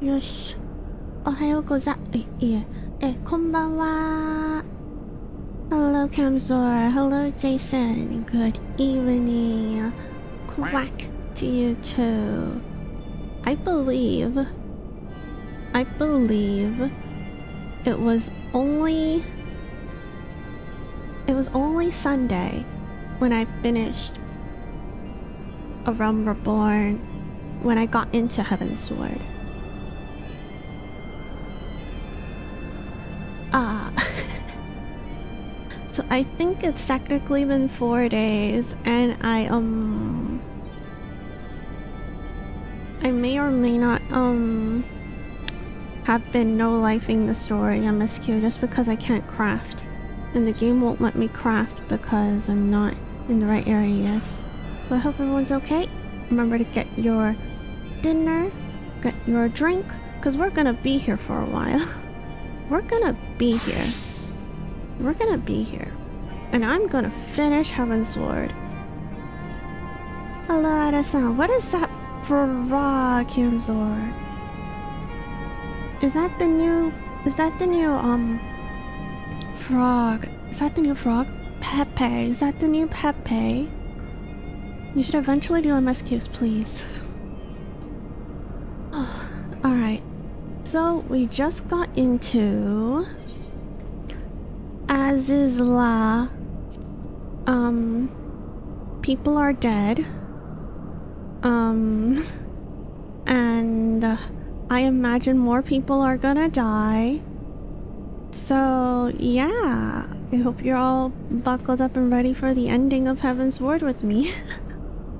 よし。おはようござ、え、いえ、え、こんばんは。Hello, Camzor. Hello, Jason. Good evening. Quack to you too. I believe, I believe it was only, it was only Sunday when I finished A Realm Reborn, when I got into Heavensward. Ah. so I think it's technically been four days, and I, um. I may or may not, um. have been no lifing the story MSQ just because I can't craft. And the game won't let me craft because I'm not in the right areas. So I hope everyone's okay. Remember to get your dinner, get your drink, because we're gonna be here for a while. We're gonna be here. We're gonna be here. And I'm gonna finish Heavensward. Hello, Ada-san. What is that frog, Camzor? Is that the new... Is that the new, um... Frog. Is that the new frog? Pepe. Is that the new Pepe? You should eventually do a MSQs, please. Alright. So we just got into Azys Lla. Um people are dead. Um and I imagine more people are gonna die. So yeah, I hope you're all buckled up and ready for the ending of Heavensward with me.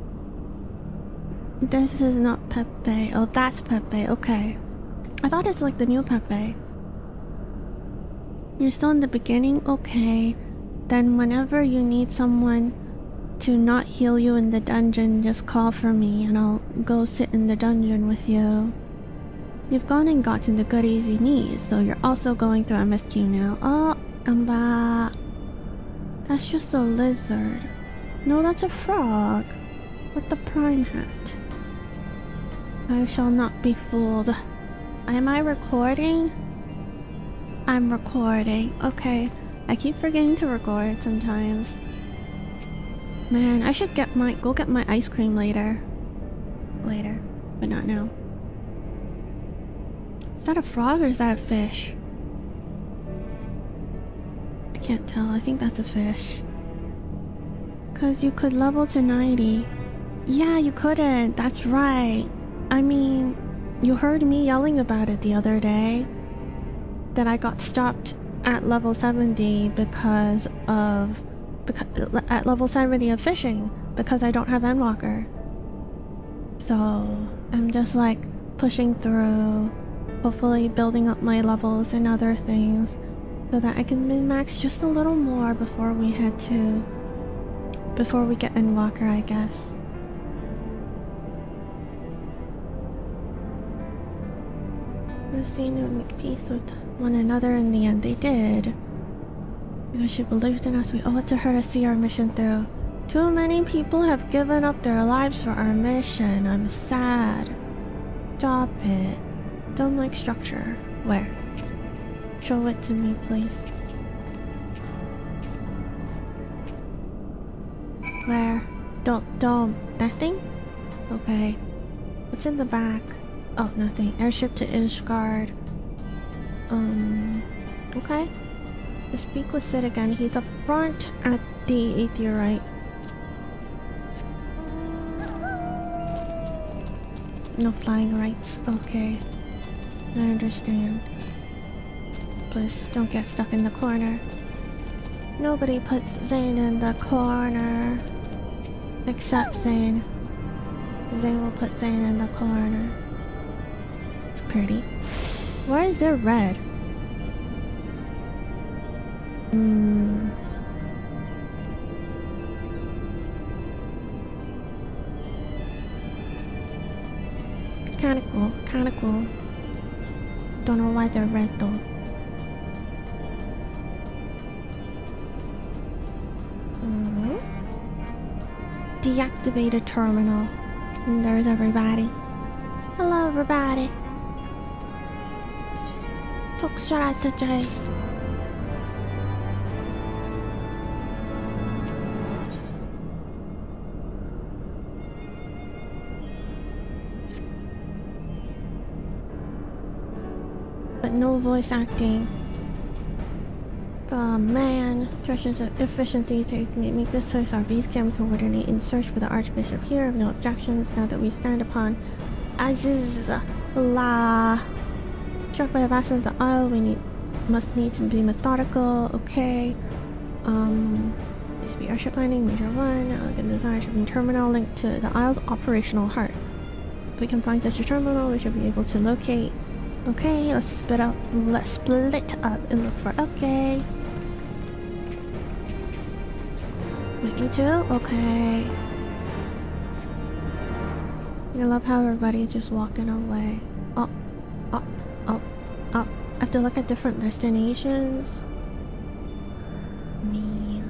this is not Pepe. Oh, that's Pepe. Okay. I thought it's like the new Pepe. You're still in the beginning? Okay. Then whenever you need someone to not heal you in the dungeon, just call for me and I'll go sit in the dungeon with you. You've gone and gotten the goodies you need, so you're also going through MSQ now. Oh, Gamba. That's just a lizard. No, that's a frog. With the prime hat. I shall not be fooled. Am I recording? I'm recording. Okay. I keep forgetting to record sometimes. Man, I should get my go get my ice cream later. Later, but not now. Is that a frog or is that a fish? I can't tell. I think that's a fish. Cause you could level to 90. Yeah, you couldn't. That's right. I mean, you heard me yelling about it the other day. That I got stopped at level 70 because of... Because, at level 70 of fishing because I don't have Endwalker. So, I'm just like pushing through, hopefully building up my levels and other things so that I can min-max just a little more before we head to... before we get Endwalker, I guess. Racine would make peace with one another in the end. They did. Because she believed in us, we owe it to her to see our mission through. Too many people have given up their lives for our mission. I'm sad. Stop it. Don't like structure. Where? Show it to me, please. Where? Don't, don't. Nothing? Okay. What's in the back? Oh, nothing. Airship to Ishgard. Um, okay. The speak with Cid again. He's up front at the aetheryte. No flying rights. Okay. I understand. Please don't get stuck in the corner. Nobody puts Zane in the corner. Except Zane. Zane will put Zane in the corner pretty. Why is there red? Hmm. Kinda cool, kinda cool. Don't know why they're red though. Mm -hmm. Deactivated terminal. And there's everybody. Hello everybody. 속살아서 잘 But no voice acting. Oh man, Church's efficiency to make this choice our base camp coordinate in search for the Archbishop here. No objections now that we stand upon Azys Lla. Struck by the vast of the isle, we need must need to be methodical. Okay. Um, needs to be airship landing, major one. Elegant design be terminal linked to the isle's operational heart. If we can find such a terminal, we should be able to locate. Okay, let's split up. Let's split up and look for. Okay. Wait, me too. Okay. I love how everybody's just walking away. To look at different destinations. Me.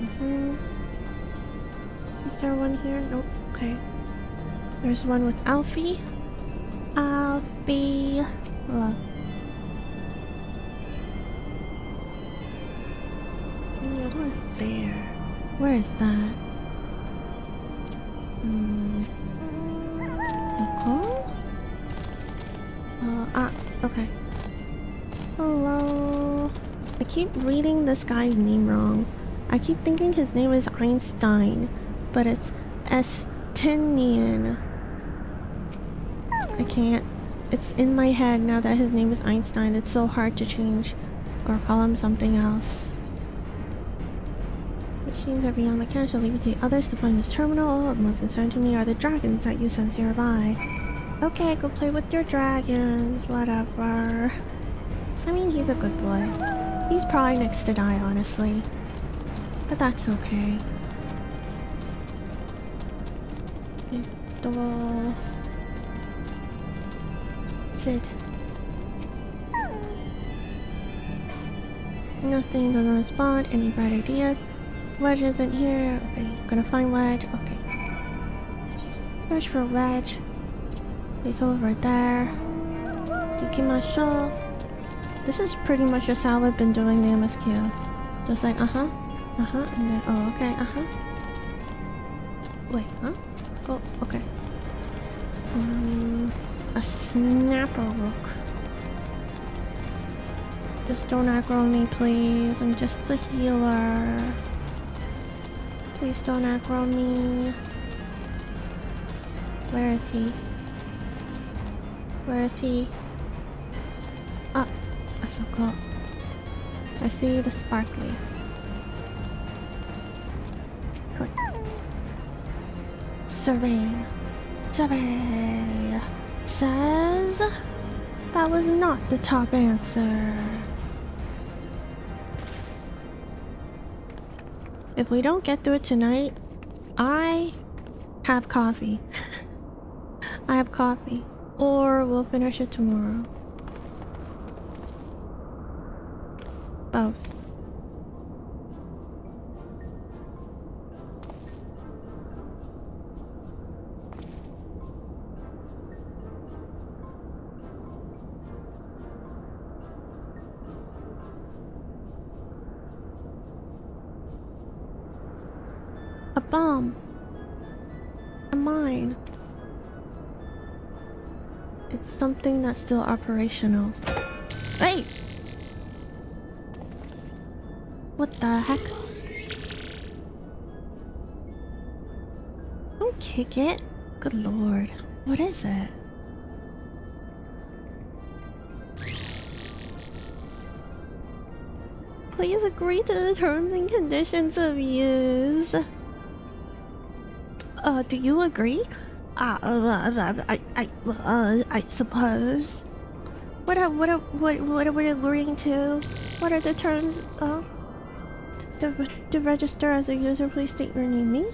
Mm -hmm. Is there one here? Nope. Okay. There's one with Alfie. Alfie. Hello. What was there? Where is that? Keep reading this guy's name wrong. I keep thinking his name is Einstein, but it's Estinian. I can't. It's in my head now that his name is Einstein. It's so hard to change or call him something else. Machines are beyond mechanical. Leave it to others to find this terminal. Of more concern to me are the dragons that you sense nearby. Okay, go play with your dragons. Whatever. I mean, he's a good boy. He's probably next to die, honestly. But that's okay. Double... Cid. Nothing doesn't respond. Any bright ideas? Wedge isn't here. Okay, gonna find Wedge. Okay. Search for Wedge. He's over there. Yukimasho. This is pretty much just how I've been doing the MSQ. Just like, uh-huh, uh-huh, and then, oh, okay, uh-huh. Wait, huh? Oh, okay. Um, a snapper rook. Just don't aggro me, please. I'm just the healer. Please don't aggro me. Where is he? Where is he? I see the sparkly. Click. Serene. Survey says that was not the top answer. If we don't get through it tonight, I have coffee. I have coffee. Or we'll finish it tomorrow. Both. A bomb. A mine. It's something that's still operational. Hey! What the heck? Don't kick it. Good lord. What is it? Please agree to the terms and conditions of use. Uh, do you agree? Uh, uh, I, I, uh, I suppose. What are, what what, what are we agreeing to? What are the terms, uh? to, to register as a user, please state your name. Me?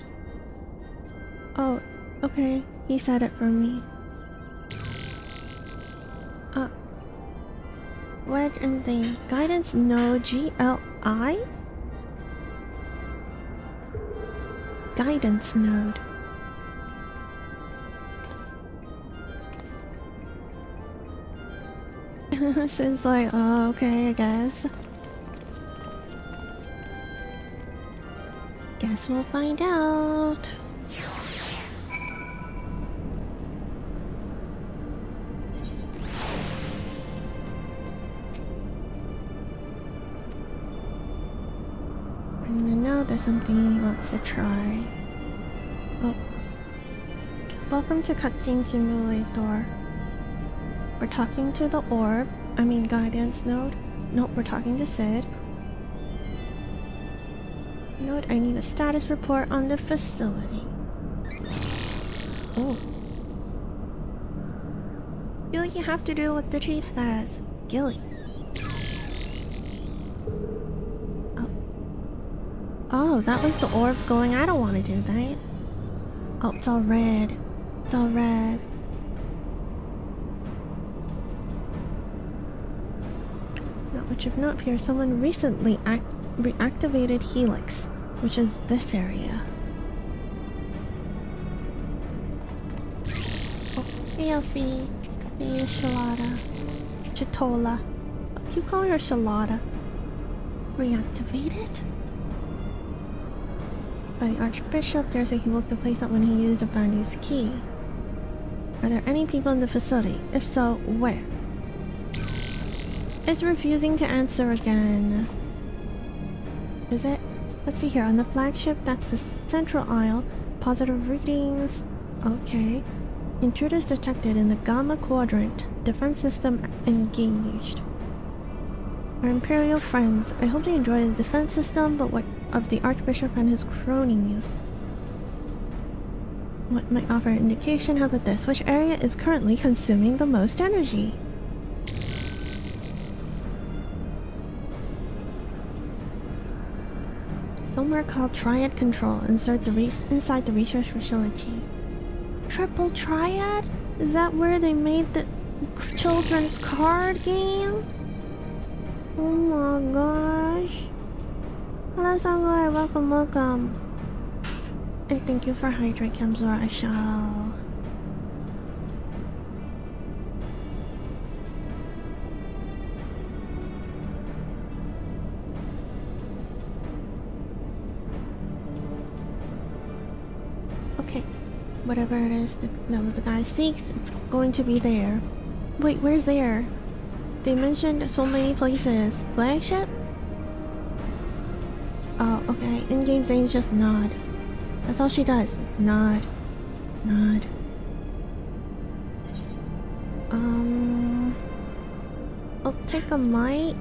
Oh, okay. He said it for me. Uh, Wedge and Zane. Guidance? No. GLI? Guidance node. Since like, oh, okay, I guess. Guess we'll find out. And now there's something he wants to try. Oh. Welcome to Cutscene Simulator. We're talking to the orb. I mean guidance node. Nope, we're talking to Cid. Node, I need a status report on the facility. Oh. Gilly, you have to do what the chief says. Gilly. Oh. Oh, that was the orb going, I don't want to do that. Oh, it's all red. It's all red. Here. Someone recently act reactivated Helix, which is this area. Oh, hey Elfie. Hey Shalada. Chitola. You call her Shalada. Reactivated? By the Archbishop, there's a he woke the place up when he used a Bandu's key. Are there any people in the facility? If so, where? It's refusing to answer again. Is it? Let's see here. On the flagship, that's the central aisle. Positive readings. Okay. Intruders detected in the Gamma Quadrant. Defense system engaged. Our Imperial friends. I hope they enjoy the defense system, but what of the Archbishop and his cronies? What might offer indication? How about this? Which area is currently consuming the most energy? Called Triad Control inside the, inside the research facility. Triple Triad? Is that where they made the children's card game? Oh my gosh. Hello Samurai, welcome, welcome. And thank you for hydrate Kamzora, I shall. Whatever it is that no, the guy seeks, it's going to be there. Wait, where's there? They mentioned so many places. Flagship? Oh, okay. In-game Zane's just nod. That's all she does. Nod. Nod. Um... I'll take a might.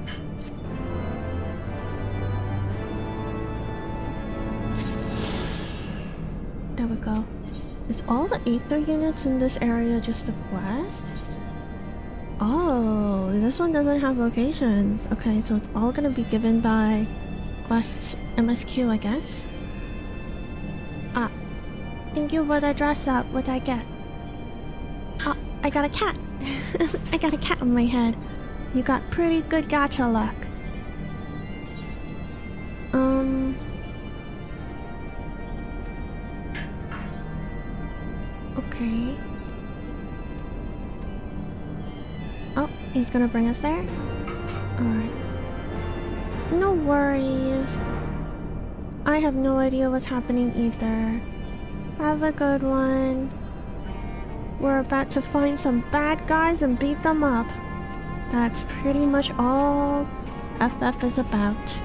Is all the Aether units in this area just a quest? Oh, this one doesn't have locations. Okay, so it's all gonna be given by quests MSQ, I guess? Ah, thank you for the dress up. What I get? Ah, I got a cat. I got a cat on my head. You got pretty good gacha luck. He's gonna bring us there? Alright. No worries. I have no idea what's happening either. Have a good one. We're about to find some bad guys and beat them up. That's pretty much all FF is about.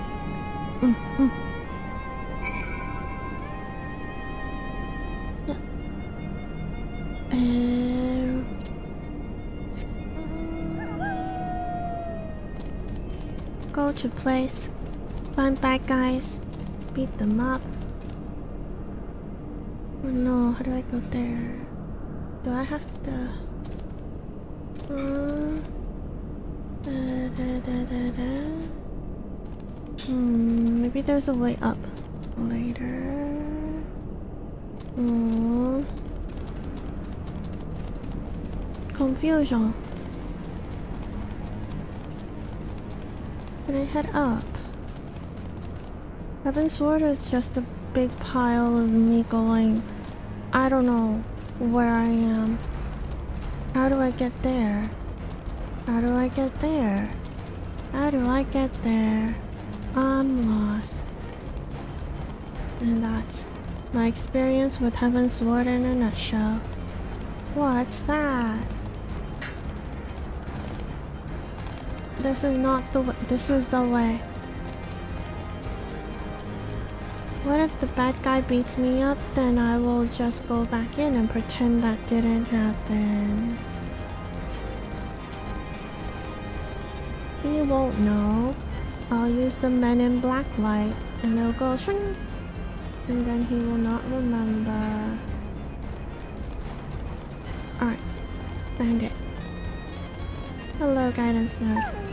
To place, find bad guys, beat them up. Oh no, how do I go there? Do I have to... Uh, da, da, da. Hmm, maybe there's a way up later. Hmm. Confusion. Can I head up? Heavensward is just a big pile of me going, I don't know where I am. How do I get there? How do I get there? How do I get there? I'm lost. And that's my experience with Heavensward in a nutshell. What's that? This is not the way. This is the way. What if the bad guy beats me up? Then I will just go back in and pretend that didn't happen. He won't know. I'll use the men in black light and it'll go shing. And then he will not remember. Alright. Found it. Hello, guidance node.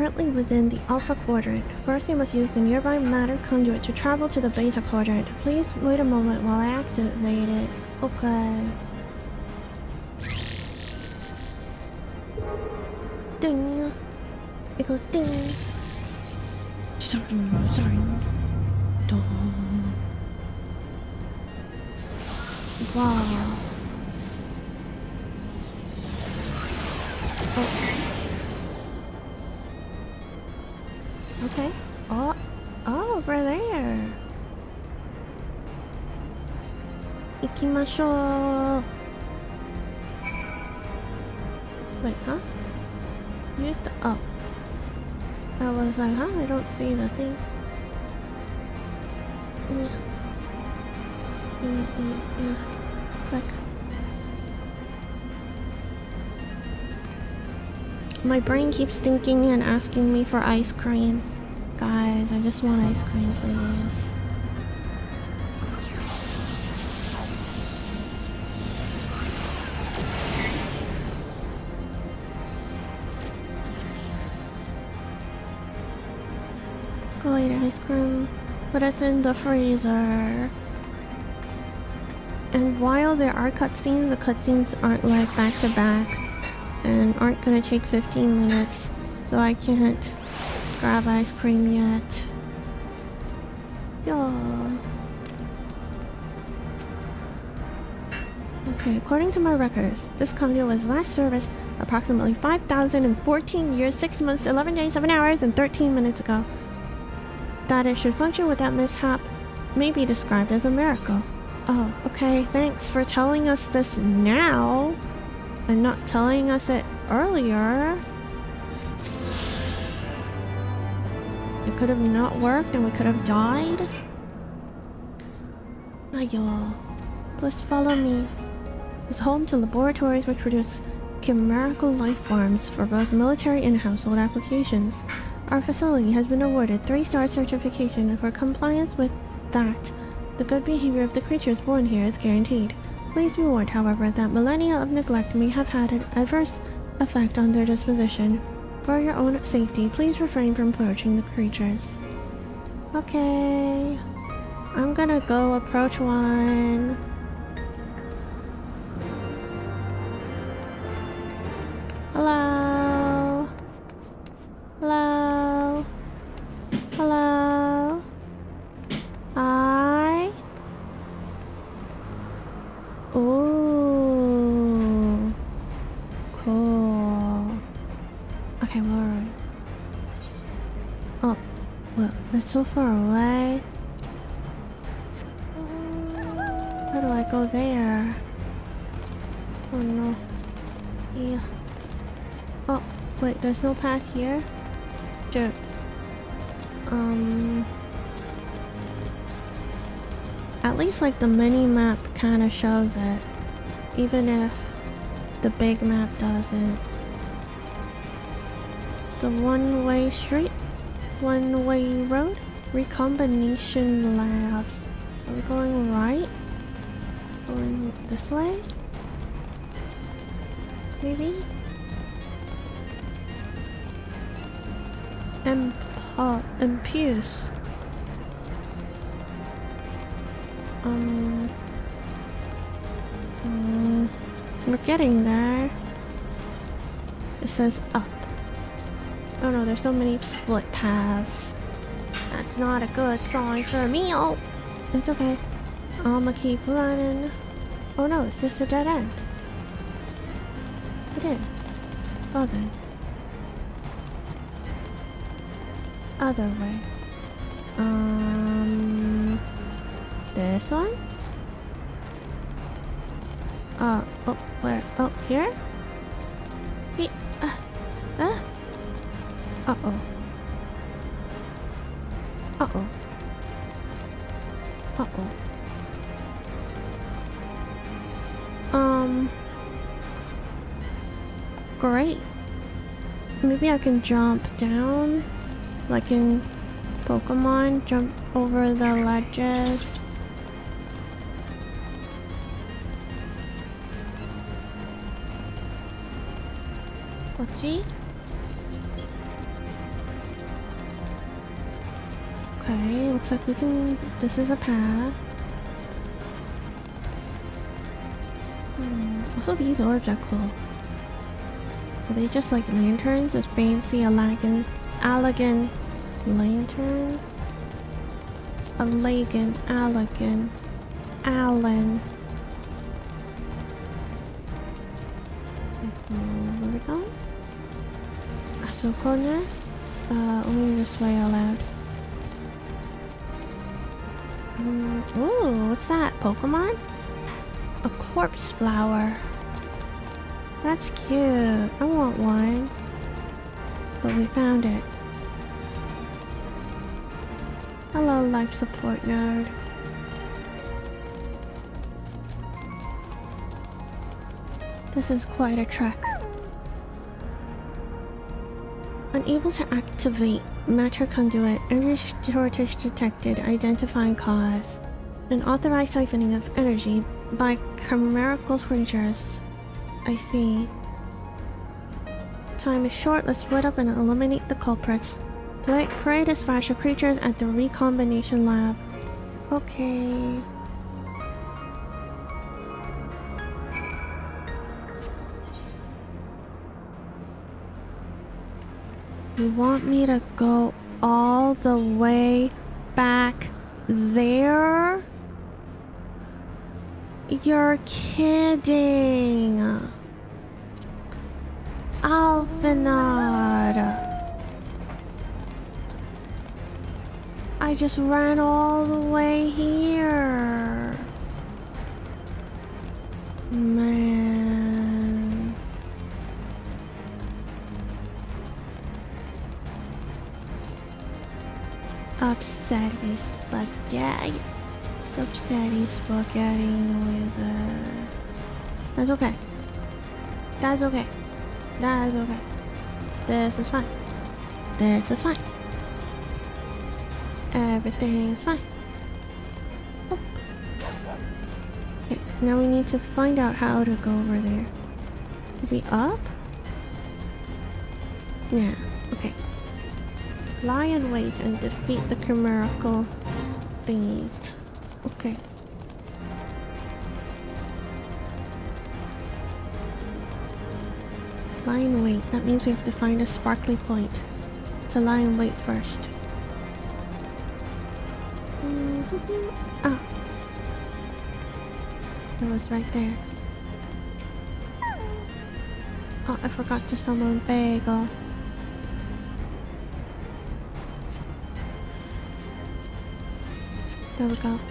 Currently within the Alpha Quadrant. First, you must use the nearby matter conduit to travel to the Beta Quadrant. Please wait a moment while I activate it. Okay. Ding! It goes ding! Wow. Oh. Okay. Oh, oh, over there. Ikimashou. Wait, huh? Use the oh. I was like, huh? I don't see the thing. Mm. Mm, mm, mm. Click. My brain keeps thinking and asking me for ice cream. Guys, I just want ice cream, please. Go eat ice cream, but it's in the freezer. And while there are cutscenes, the cutscenes aren't like back to back and aren't gonna take 15 minutes, so I can't grab ice cream yet. Yeah. Okay, according to my records, this conduit was last serviced approximately 5,014 years, 6 months, 11 days, 7 hours, and 13 minutes ago. That it should function without mishap may be described as a miracle. Oh, okay, thanks for telling us this now and not telling us it earlier. Could have not worked and we could have died. Ayo. Please follow me. It's home to laboratories which produce chimerical life forms for both military and household applications. Our facility has been awarded 3-star certification for compliance with that. The good behavior of the creatures born here is guaranteed. Please be warned, however, that millennia of neglect may have had an adverse effect on their disposition. For your own safety, please refrain from approaching the creatures. Okay. I'm gonna go approach one. Hello? So far away. How do I go there? Oh no. Yeah. Oh, wait, there's no path here? Sure. Um... At least like the mini map kind of shows it. Even if the big map doesn't. The one-way street? One-way road? Recombination labs. Are we going right? Going this way? Maybe? Imp uh. Um, um, we're getting there. It says up. Oh no, there's so many split paths. That's not a good sign for me. Oh, it's okay. I'ma keep running. Oh no, is this a dead end? It is. Well then. Other way. Um... This one? Uh, oh, where? Oh, here? I can jump down? Like in Pokemon? Jump over the ledges? What's Okay, looks like we can... This is a path. Hmm. Also, these orbs are cool. Are they just like lanterns with fancy elegant, elegant lanterns? Elegant, elegant, Allen. Where we going? Asukone? Uh, only this way allowed. Um, ooh, what's that? Pokemon? A corpse flower. That's cute. I want one. But we found it. Hello, life support nerd. This is quite a trek. Unable to activate matter conduit, energy shortage detected, identifying cause. An authorized siphoning of energy by chimerical creatures. I see. Time is short, let's split up and eliminate the culprits. Create a splash of creatures at the recombination lab. Okay. You want me to go all the way back there? You're kidding. Alphinaud. I just ran all the way here. Man. Upsetty spaghetti. Upsetty spaghetti noises. That's okay. That's okay. That's okay. This is fine. This is fine. Everything is fine. Oh. Okay, now we need to find out how to go over there. Be up? Yeah, okay. Lie in wait and defeat the chimerical thingies. Okay. Lie in wait. That means we have to find a sparkly point. To lie in wait first. Ah. It was right there. Oh, I forgot to summon Bagel. There we go.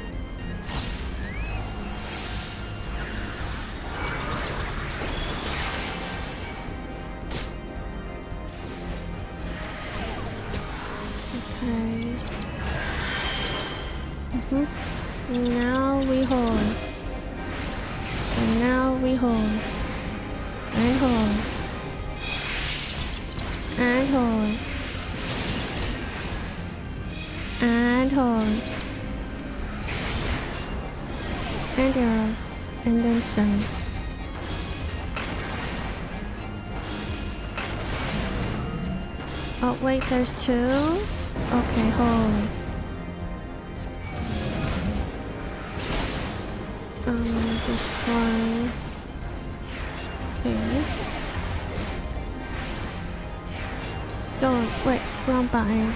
There's two? Okay, hold. Um, this one. Okay. Don't, wait, wrong button.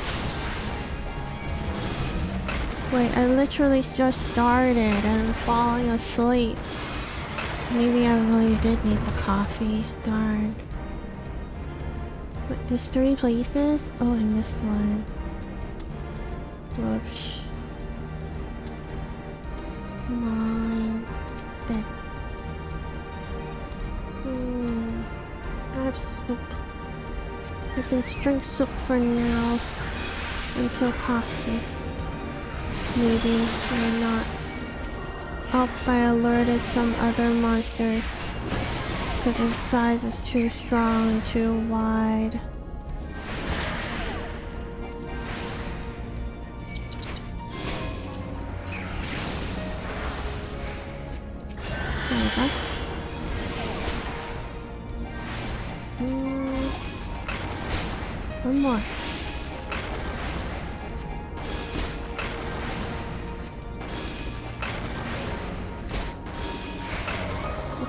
Wait, I literally just started and I'm falling asleep. Maybe I really did need the coffee. Darn. There's three places? Oh, I missed one. Whoops. Come on. Hmm. I have soup. I can drink soup for now. Until coffee. Maybe, or not. Hope I alerted some other monsters. Because his size is too strong and too wide.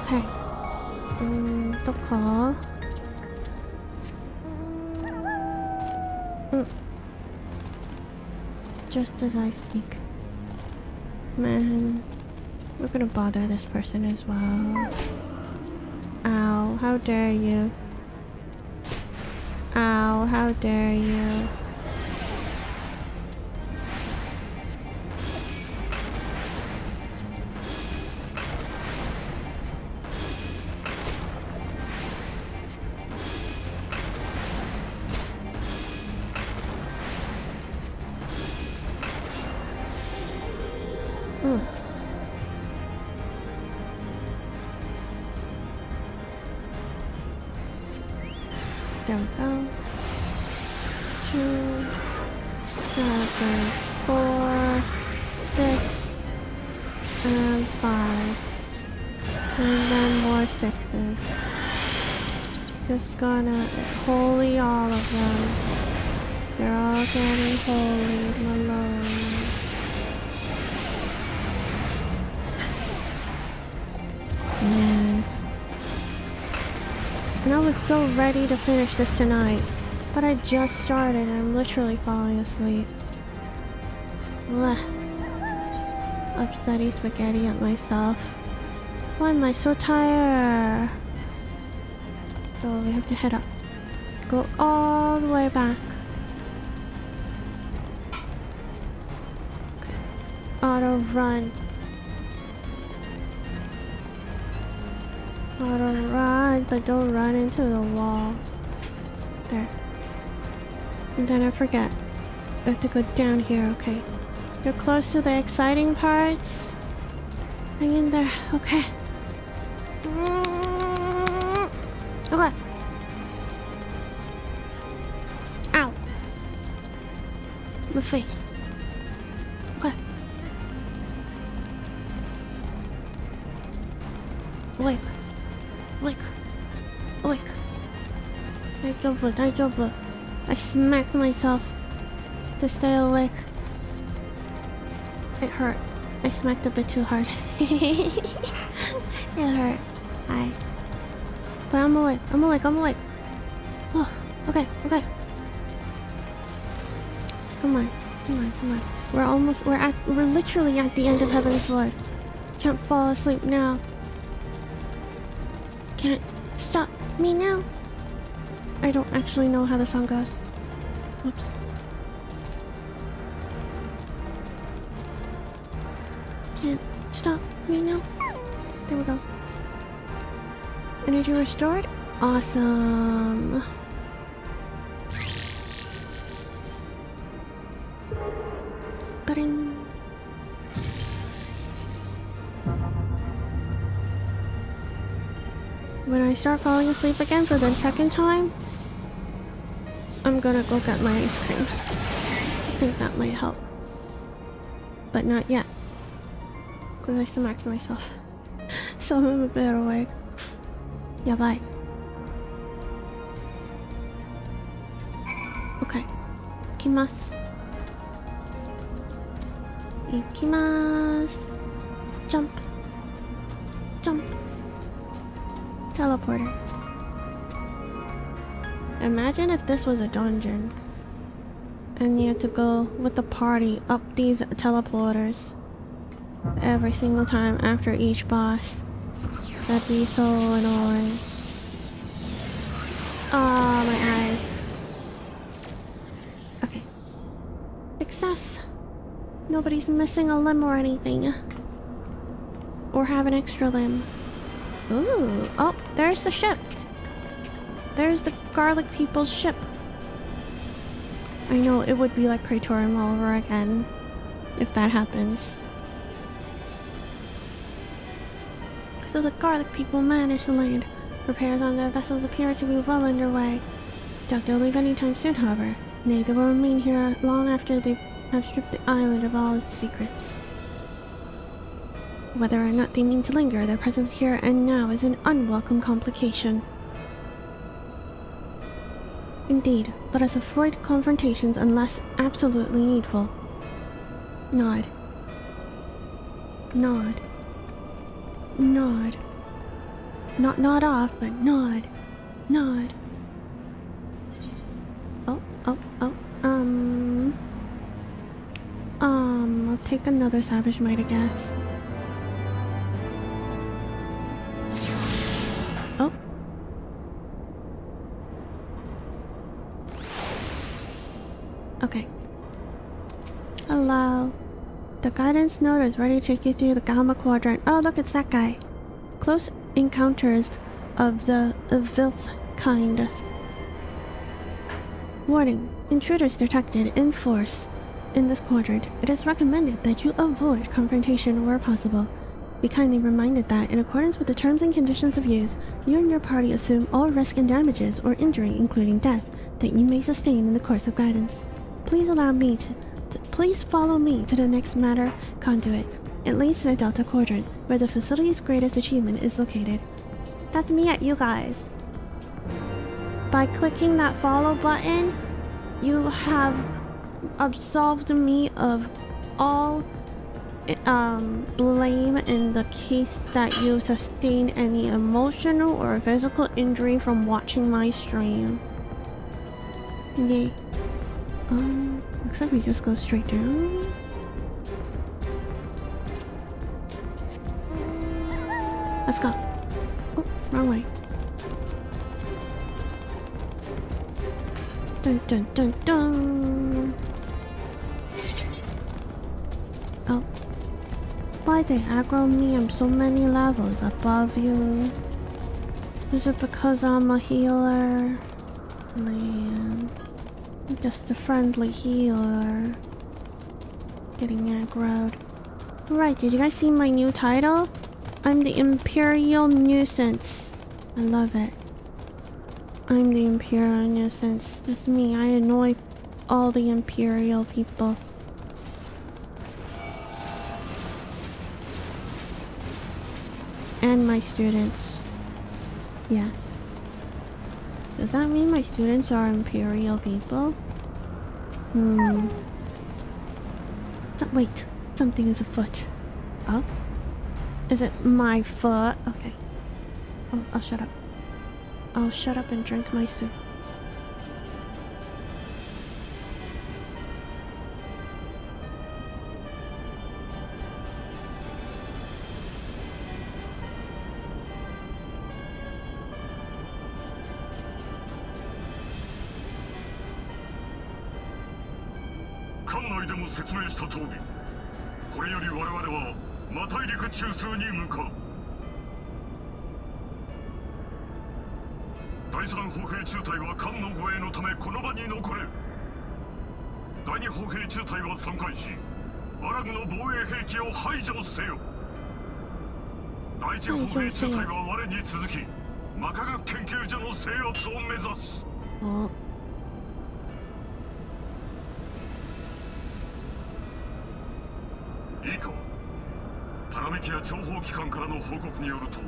Okay. Mm, どこ Mm. Just as I speak. Man, we're gonna bother this person as well. Ow, how dare you. Ow, how dare you. Gonna holy all of them. They're all getting holy, Malone. Man. And I was so ready to finish this tonight. But I just started and I'm literally falling asleep. Blech. Upsetty spaghetti at myself. Why am I so tired? So we have to head up. Go all the way back. Auto run. Auto run, but don't run into the wall. There. And then I forget. I have to go down here, okay. You're close to the exciting parts. Hang in there, okay. Okay. face. What? Wake. Wake. Wake. I double, I double. I smacked myself to stay awake. It hurt. I smacked a bit too hard. it hurt. I. But I'm awake. I'm awake. I'm awake. Almost we're at we're literally at the end of Heavensward. Can't fall asleep now. Can't stop me now. I don't actually know how the song goes. Oops. Can't stop me now. There we go. Energy restored. Awesome. When I start falling asleep again for the second time, I'm gonna go get my ice cream. I think that might help. But not yet. Because I smacked myself. so I'm a bit awake. Yabai. Okay. Ikimasu. Ikimasu. Jump. Jump. Teleporter. Imagine if this was a dungeon. And you had to go with the party up these teleporters. Every single time after each boss. That'd be so annoying. Ah, oh, my eyes. Okay. Success. Nobody's missing a limb or anything. Or have an extra limb. Ooh. Oh, there's the ship. There's the garlic people's ship. I know it would be like Praetorium all over again if that happens. So the garlic people managed to land. Repairs on their vessels appear to be well underway. Doubt they'll leave anytime soon, however. Nay, they will remain here long after they have stripped the island of all its secrets. Whether or not they mean to linger, their presence here and now is an unwelcome complication. Indeed, let us avoid confrontations unless absolutely needful. Nod. Nod. Nod. Not nod off, but nod. Nod. Oh, oh, oh, um... Um, I'll take another Savage Might, I guess. Okay. Hello. The guidance node is ready to take you through the Gamma Quadrant. Oh, look, it's that guy. Close encounters of the Vilth kind. Warning. Intruders detected in force. In this quadrant, it is recommended that you avoid confrontation where possible. Be kindly reminded that, in accordance with the terms and conditions of use, you and your party assume all risk and damages or injury, including death, that you may sustain in the course of guidance. Please allow me to, to, Please follow me to the next matter conduit. It leads to the Delta Quadrant, where the facility's greatest achievement is located. That's me at you guys. By clicking that follow button, you have absolved me of all um, blame in the case that you sustain any emotional or physical injury from watching my stream. Yay. Um, looks like we just go straight down. Let's go. Oh, wrong way. Dun dun dun dun. Oh. Why they aggro me? I'm so many levels above you. Is it because I'm a healer? Man. Just a friendly healer. Getting aggroed. Right, did you guys see my new title? I'm the Imperial Nuisance. I love it. I'm the Imperial Nuisance. That's me. I annoy all the Imperial people. And my students. Yes. Does that mean my students are Imperial people? Hmm. So, wait, something is afoot. Oh? Is it my foot? Okay. Oh, I'll shut up. I'll shut up and drink my soup. した通り。これより我々は魔大陸中枢に向かう。第三歩兵中隊は艦の護衛のためこの場に残れ。第二歩兵中隊は参加しアラグの防衛兵器を排除せよ。第一歩兵中隊は我に続きマカガ研究所の制圧を目指す。いい機関からの報告によると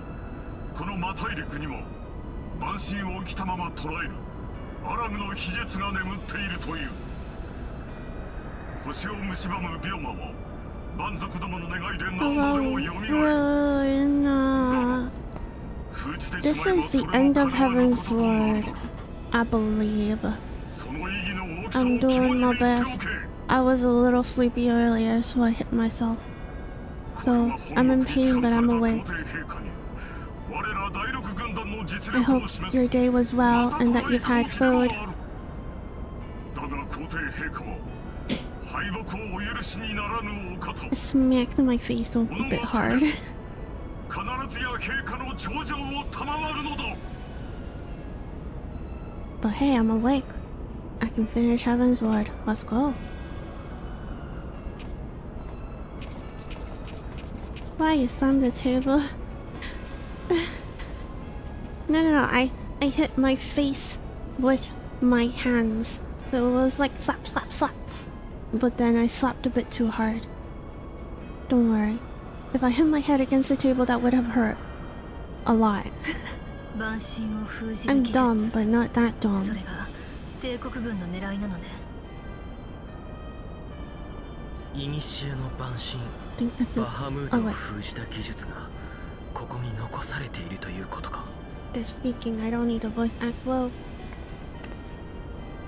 この魔大陸には万神を生きたまま捉えるアラグの秘術が眠っているという星を蝕むビオマは蛮族どもの願いで何度でもよみがえる This is the end of Heaven's Sword, I believe. I'm doing my best. I was a little sleepy earlier, so I hit myself. so I'm in pain, but I'm awake. I hope your day was well and that you've had food. I smacked my face a bit hard. but hey, I'm awake. I can finish Heavensward. Let's go. Why is on the table? no, no, no. I I hit my face with my hands, so it was like slap, slap, slap. But then I slapped a bit too hard. Don't worry. If I hit my head against the table, that would have hurt. A lot. I'm dumb, but not that dumb. 古の万神バハムートを封じた技術がここに残されているということか。They're speaking. I don't need a voice act. Well,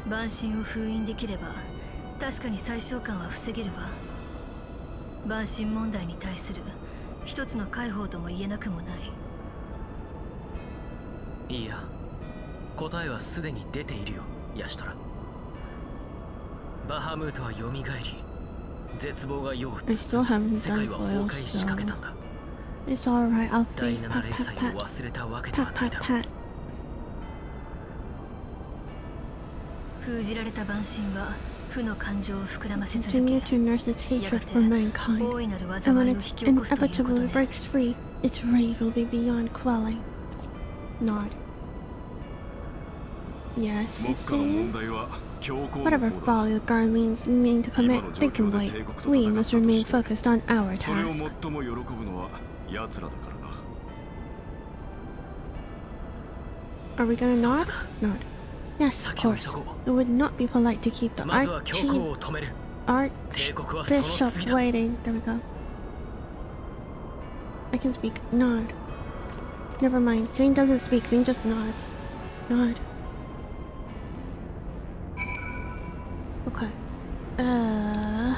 万神を封印できれば確かに最小感は防げるわ。万神問題に対する一つの解放とも言えなくもないいや。答えはすでに出ているよヤシトラ。バハムートは蘇り絶望が世を I 包 still み haven't 世界 done は崩壊しかけたんだ it's alright. I'll 第 be 7 pat 連 pat 載 pat を忘れたわけで pat はない pat だろう pat. 封じられた万神は負の感情を膨らませ続 Continue け to nurse its hatred for 大 mankind, いなる and 災 when いを引 it き起こすということ inevitably ね breaks free, its rage will be beyond quelling. Nod. Yes, 目 he's Whatever folly the Garleans mean to commit, they can wait. We must remain focused on our task. Are we gonna nod? Nod. Yes, of course. It would not be polite to keep the Archie... Archbishop waiting. There we go. I can speak. Nod. Never mind. Zane doesn't speak. Zane just nods. Nod. Okay. Uh.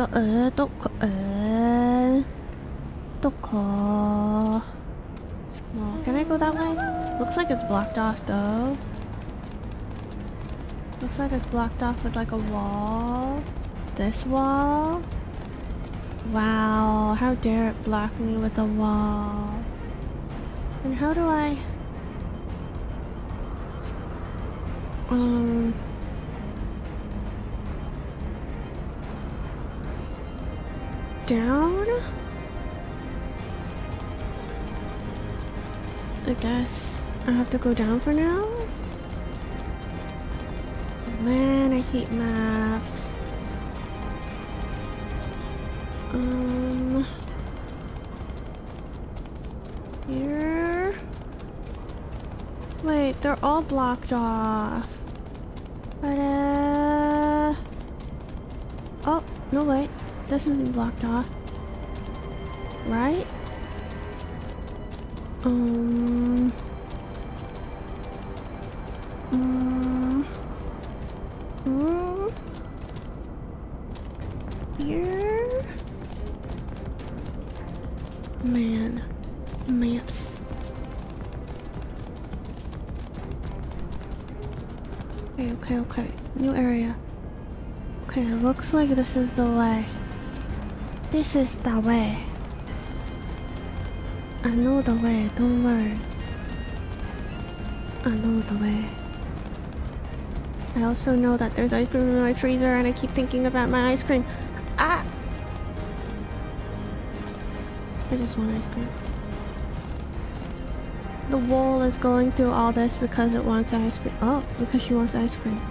ど、えー、どこ、えー、どこ Well, can I go that way? Looks like it's blocked off though. Looks like it's blocked off with like a wall. This wall? Wow, how dare it block me with a wall? And how do I... Um... Down? I guess I have to go down for now? Man, I hate maps. Um. Here. Wait, they're all blocked off. But, uh. Oh, no, wait. This isn't blocked off. Right? Um. Um. Hmm. Here. Man, maps. Okay, okay, okay. New area. Okay, it looks like this is the way. This is the way. I know the way, don't worry. I know the way. I also know that there's ice cream in my freezer and I keep thinking about my ice cream. Ah! I just want ice cream. The wall is going through all this because it wants ice cream. Oh, because she wants ice cream.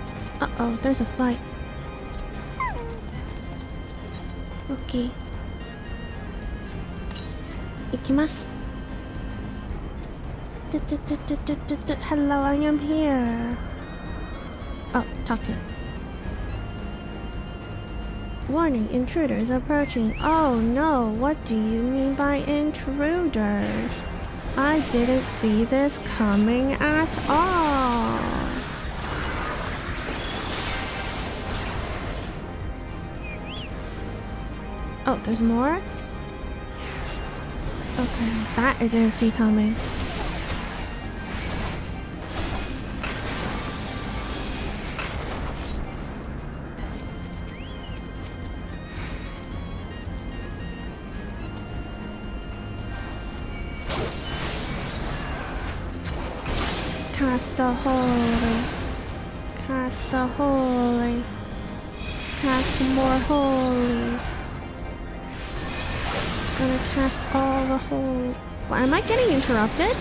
Uh-oh, there's a fight. Okay. 行きます。Du- du- du- du- du- du- du- Hello, I am here. Oh, talk to it. Warning, intruders approaching. Oh no, what do you mean by intruders? I didn't see this coming at all. Oh, there's more? Okay, that I didn't see coming. Interrupted?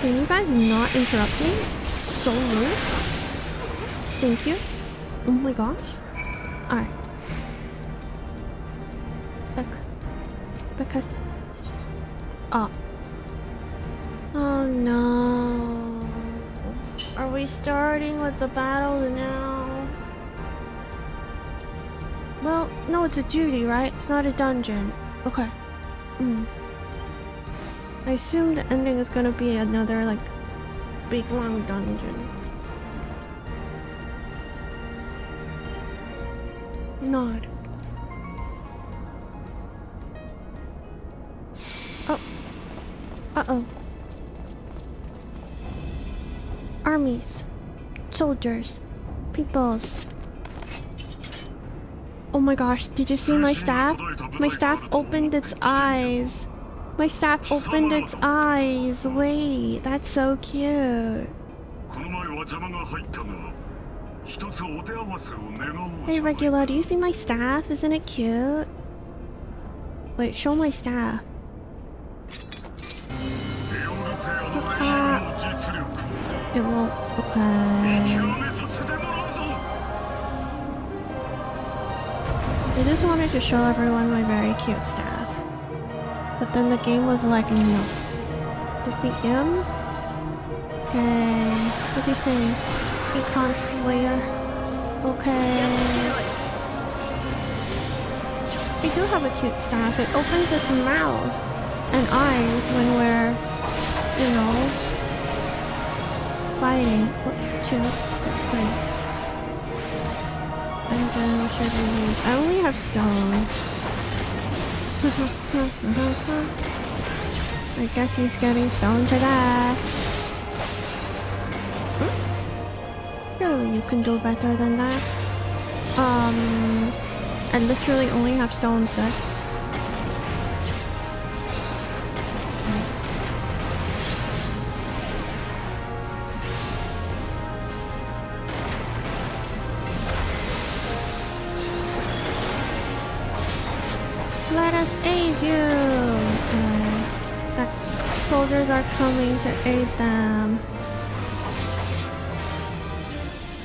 Can you guys not interrupt me? So rude. Thank you. Oh my gosh. Alright. Bec- because. Oh. Oh no. Are we starting with the battle now? Well, no, it's a duty, right? It's not a dungeon. Okay. Hmm. I assume the ending is gonna be another, like, big long dungeon. Nod. Oh. Uh-oh. Armies. Soldiers. Peoples. Oh my gosh, did you see my staff? My staff opened its eyes. My staff opened its eyes. Wait, that's so cute. Hey, Regula, do you see my staff? Isn't it cute? Wait, show my staff. It won't. Okay. I just wanted to show everyone my very cute staff. But then the game was like, no. the him? Okay. What do you say? Econ Slayer. Okay. We do have a cute staff. It opens its mouth and eyes when we're, you know, fighting. One, two, three. And then what should we use? I only have stone. I guess he's getting stoned to death. Hmm? Surely you can do better than that. Um, I literally only have stone set. Coming to aid them.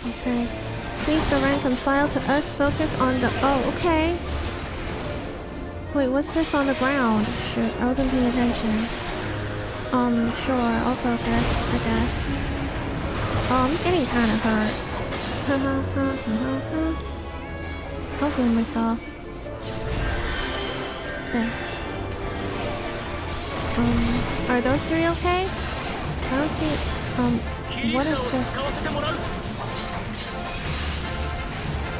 Okay. Leave the rank and file to us. Focus on the. Oh, okay. Wait, what's this on the ground? Shoot, I wasn't paying attention. Um, sure, I'll focus, I guess. Oh, I'm getting kind of hurt. I'll heal myself. There. Um, are those three okay? I don't see... Um, what is this?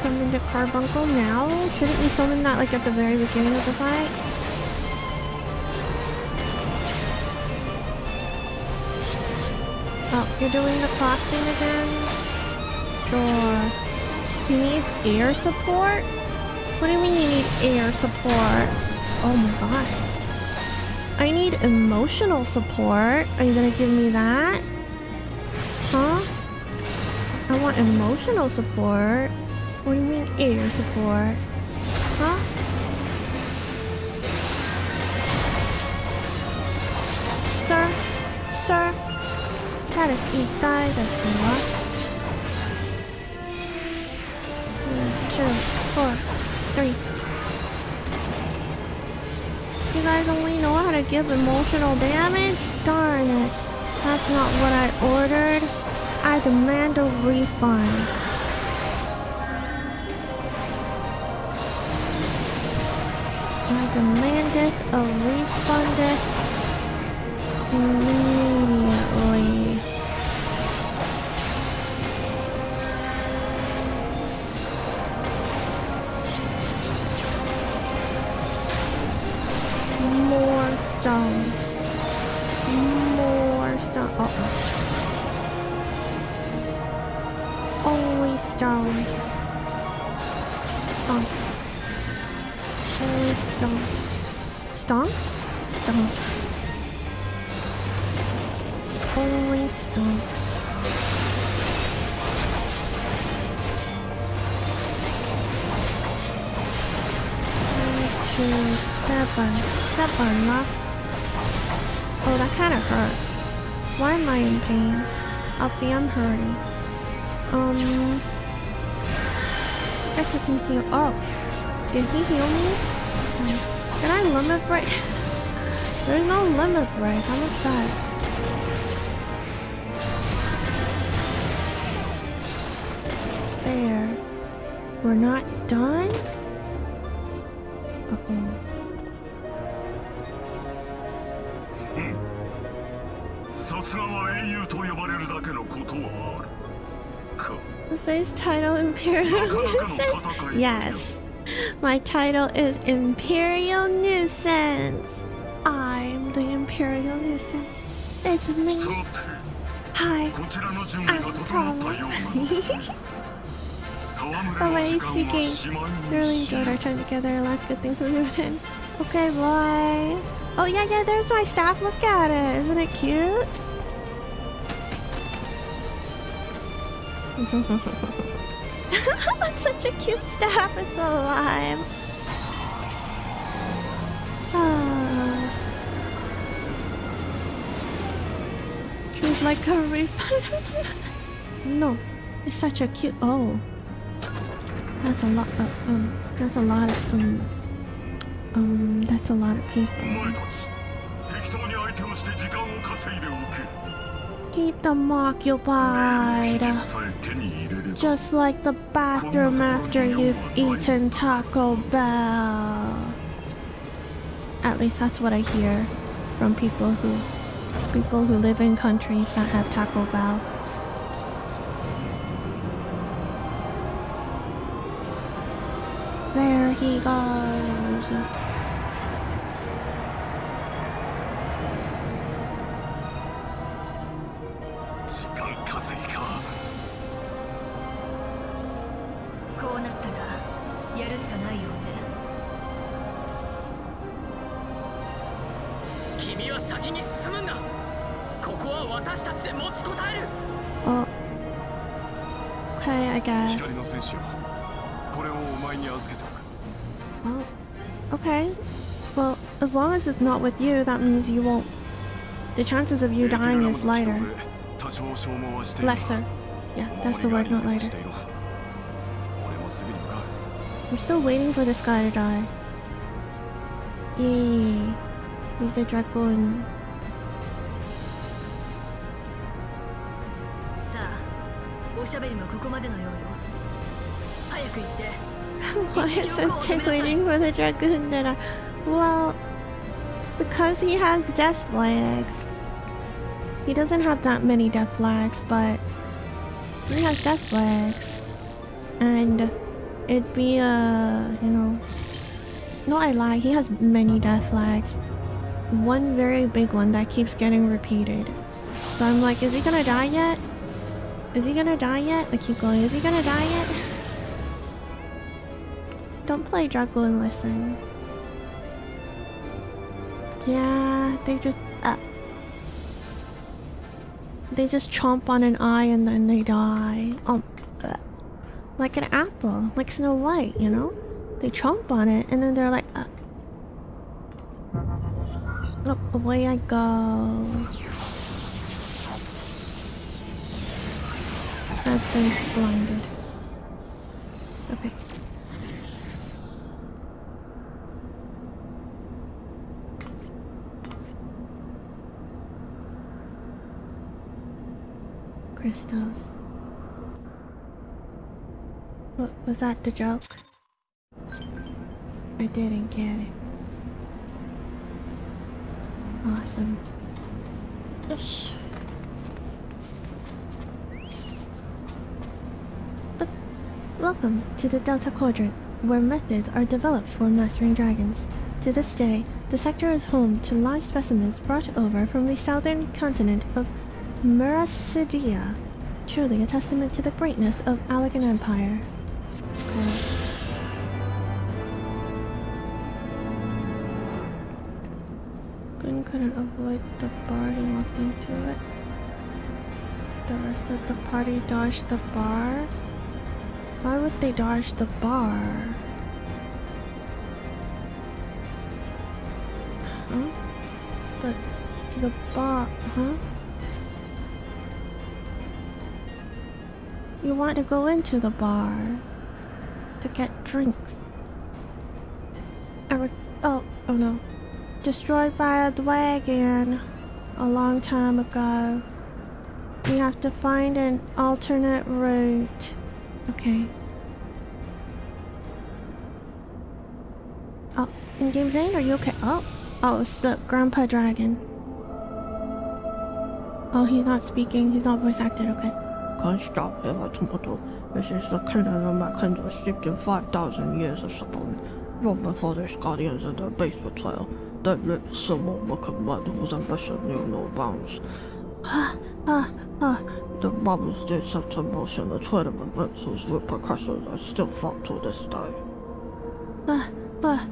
Summon the carbuncle now? Shouldn't you summon that like at the very beginning of the fight? Oh, you're doing the clock thing again? Sure. He needs air support? What do you mean you need air support? Oh my god. I need emotional support. Are you gonna give me that? Huh? I want emotional support. What do you mean air support? Huh? Sir? Sir? ただ言いたいで Give emotional damage? Darn it. That's not what I ordered. I demand a refund. I demanded a refund hmm. Oh, that kind of hurt. Why am I in pain? Alfie, I'm hurting. Um, I guess I can heal. Oh, did he heal me? Did I limit break? There's no limit break. Much that? There. We're not done? Uh-oh. Say's title Imperial Nuisance? Yes. My title is Imperial Nuisance. I'm the Imperial Nuisance. It's me. Hi. I'm from... Already speaking. Really enjoyed our time together. Lots of good things we did. Okay, bye. Oh yeah, yeah, there's my staff. Look at it. Isn't it cute? It's such a cute staff. It's alive. Ah. He's like a refund. no, it's such a cute. Oh, that's a lot. Of, um, that's a lot of um, um, that's a lot of お people. Keep the occupied, you. Just like the bathroom after you've eaten Taco Bell. At least that's what I hear from people who people who live in countries that have Taco Bell. There he goes. Since it's not with you, that means you won't... The chances of you dying is lighter. Lesser. Yeah, that's the word, not lighter. I'm still waiting for this guy to die. Yay. He's a dragon. Why is it waiting for the dragoon that I... Well because he has death flags. He doesn't have that many death flags, but he has death flags. And it'd be a, you know. No, I lie. He has many death flags. One very big one that keeps getting repeated. So I'm like, is he gonna die yet? Is he gonna die yet? I keep going, is he gonna die yet? Don't play Druggle and listen. Yeah, they just uh, they just chomp on an eye and then they die. Um, uh, like an apple, like Snow White, you know? They chomp on it and then they're like, uh, oh, away I go. I've been blinded. Okay. Crystals. What was that the joke? I didn't get it. Awesome. Yes. Uh, Welcome to the Delta Quadrant, where methods are developed for mastering dragons. To this day, the sector is home to live specimens brought over from the southern continent of Meracydia. Truly a testament to the greatness of Allagan Empire. Okay. Couldn't, couldn't avoid the bard and walking to it. The rest of the party dodged the bar? Why would they dodge the bar? Huh? But the bar, huh? You want to go into the bar to get drinks. Oh, oh no. Destroyed by a dragon a long time ago. We have to find an alternate route. Okay. Oh, in Game end, are you okay? Oh, oh, it's the Grandpa Dragon. Oh, he's not speaking. He's not voice acted. Okay. Can't stop at tomato. This is the kind of my kind of shipped in 5,000 years or something. Long before there's guardians in the base betrayal. That let someone look at mud whose ambition knew no bounds. Ah, ah, ah. The bubbles did such a motion, the twin of events whose repercussions are still felt to this day. Ah, ah.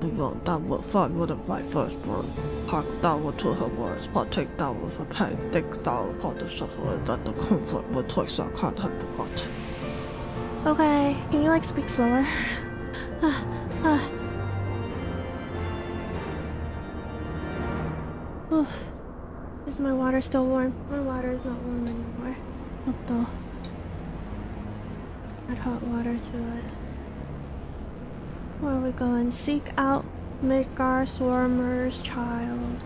Beyond will find would have my firstborn. Hark thou to her words, partake thou of her pain, think thou upon the suffering that the conflict betwixt our can't have forgotten. Okay, can you like speak slower? Ah, ah. Oof. Is my water still warm? My water is not warm anymore. What the? Add hot water to it. Where we going? Seek out Midgardsormr's child.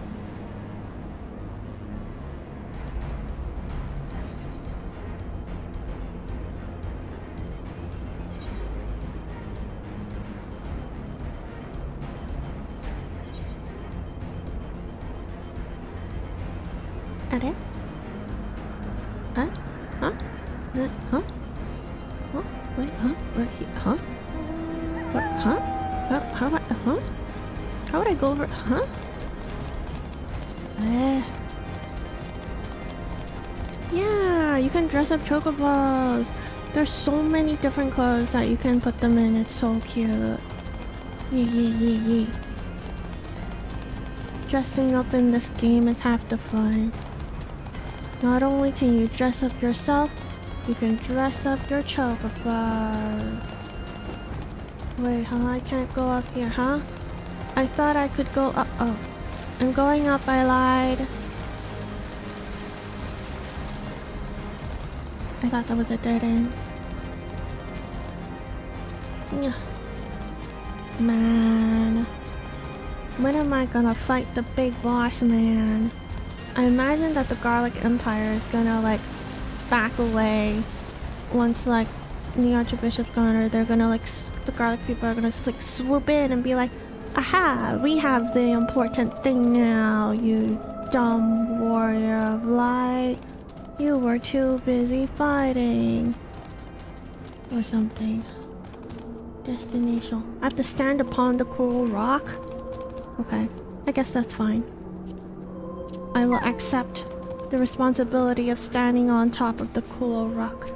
Go over? Huh? Eh. Yeah, you can dress up chocobos. There's so many different clothes that you can put them in. It's so cute. Yeah, yeah, yeah, yeah. Dressing up in this game is half the fun. Not only can you dress up yourself, you can dress up your chocobo. Wait, huh? I can't go up here, huh? I thought I could go up. Oh, I'm going up. I lied. I thought that was a dead end. Yeah. Man. When am I gonna fight the big boss man? I imagine that the Garlic Empire is gonna like back away once like the Archbishop's gone or they're gonna like the garlic people are gonna like swoop in and be like aha we have the important thing now. You dumb warrior of light you were too busy fighting or something. Destination. I have to stand upon the coral rock? Okay I guess that's fine. I will accept the responsibility of standing on top of the coral rock.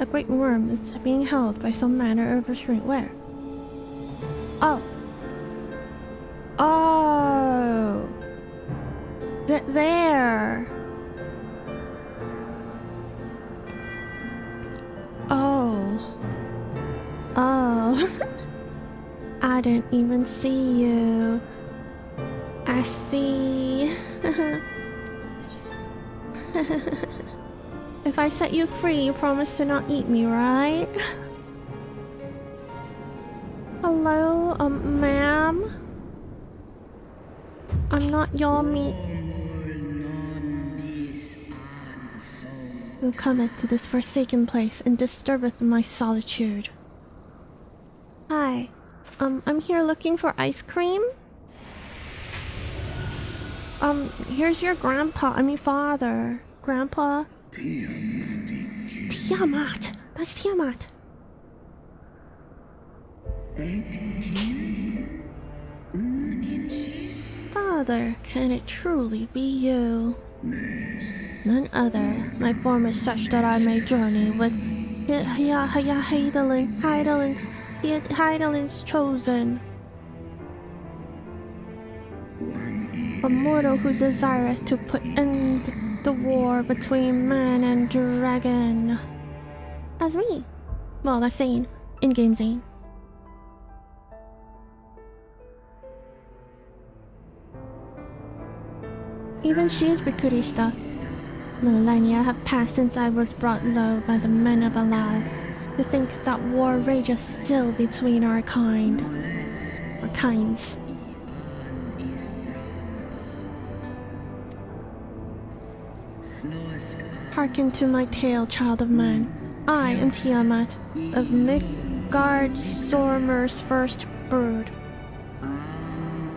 A great worm is being held by some manner of restraint. Where? Oh. Oh. Th there. Oh. Oh. I didn't even see you. I see. If I set you free, you promise to not eat me, right? Hello, um, ma'am? I'm not your meat. You cometh to this forsaken place and disturbeth my solitude. Hi. Um, I'm here looking for ice cream. Um, here's your grandpa, I mean father. Grandpa? Tiamat! That's Tiamat! Father, can it truly be you? None other. My form is such that I may journey with Hydaelyn, Hydaelyn, Hydaelyn's chosen. A mortal who desireth to put end the war between man and dragon. That's me. Well, that's Zane. In-game Zane. Even she's Bikurista. Millennia have passed since I was brought low by the men of Allag. To think that war rages still between our kind. Or kinds. Hearken to my tale, child of man. I am Tiamat of Midgardsormr's first brood.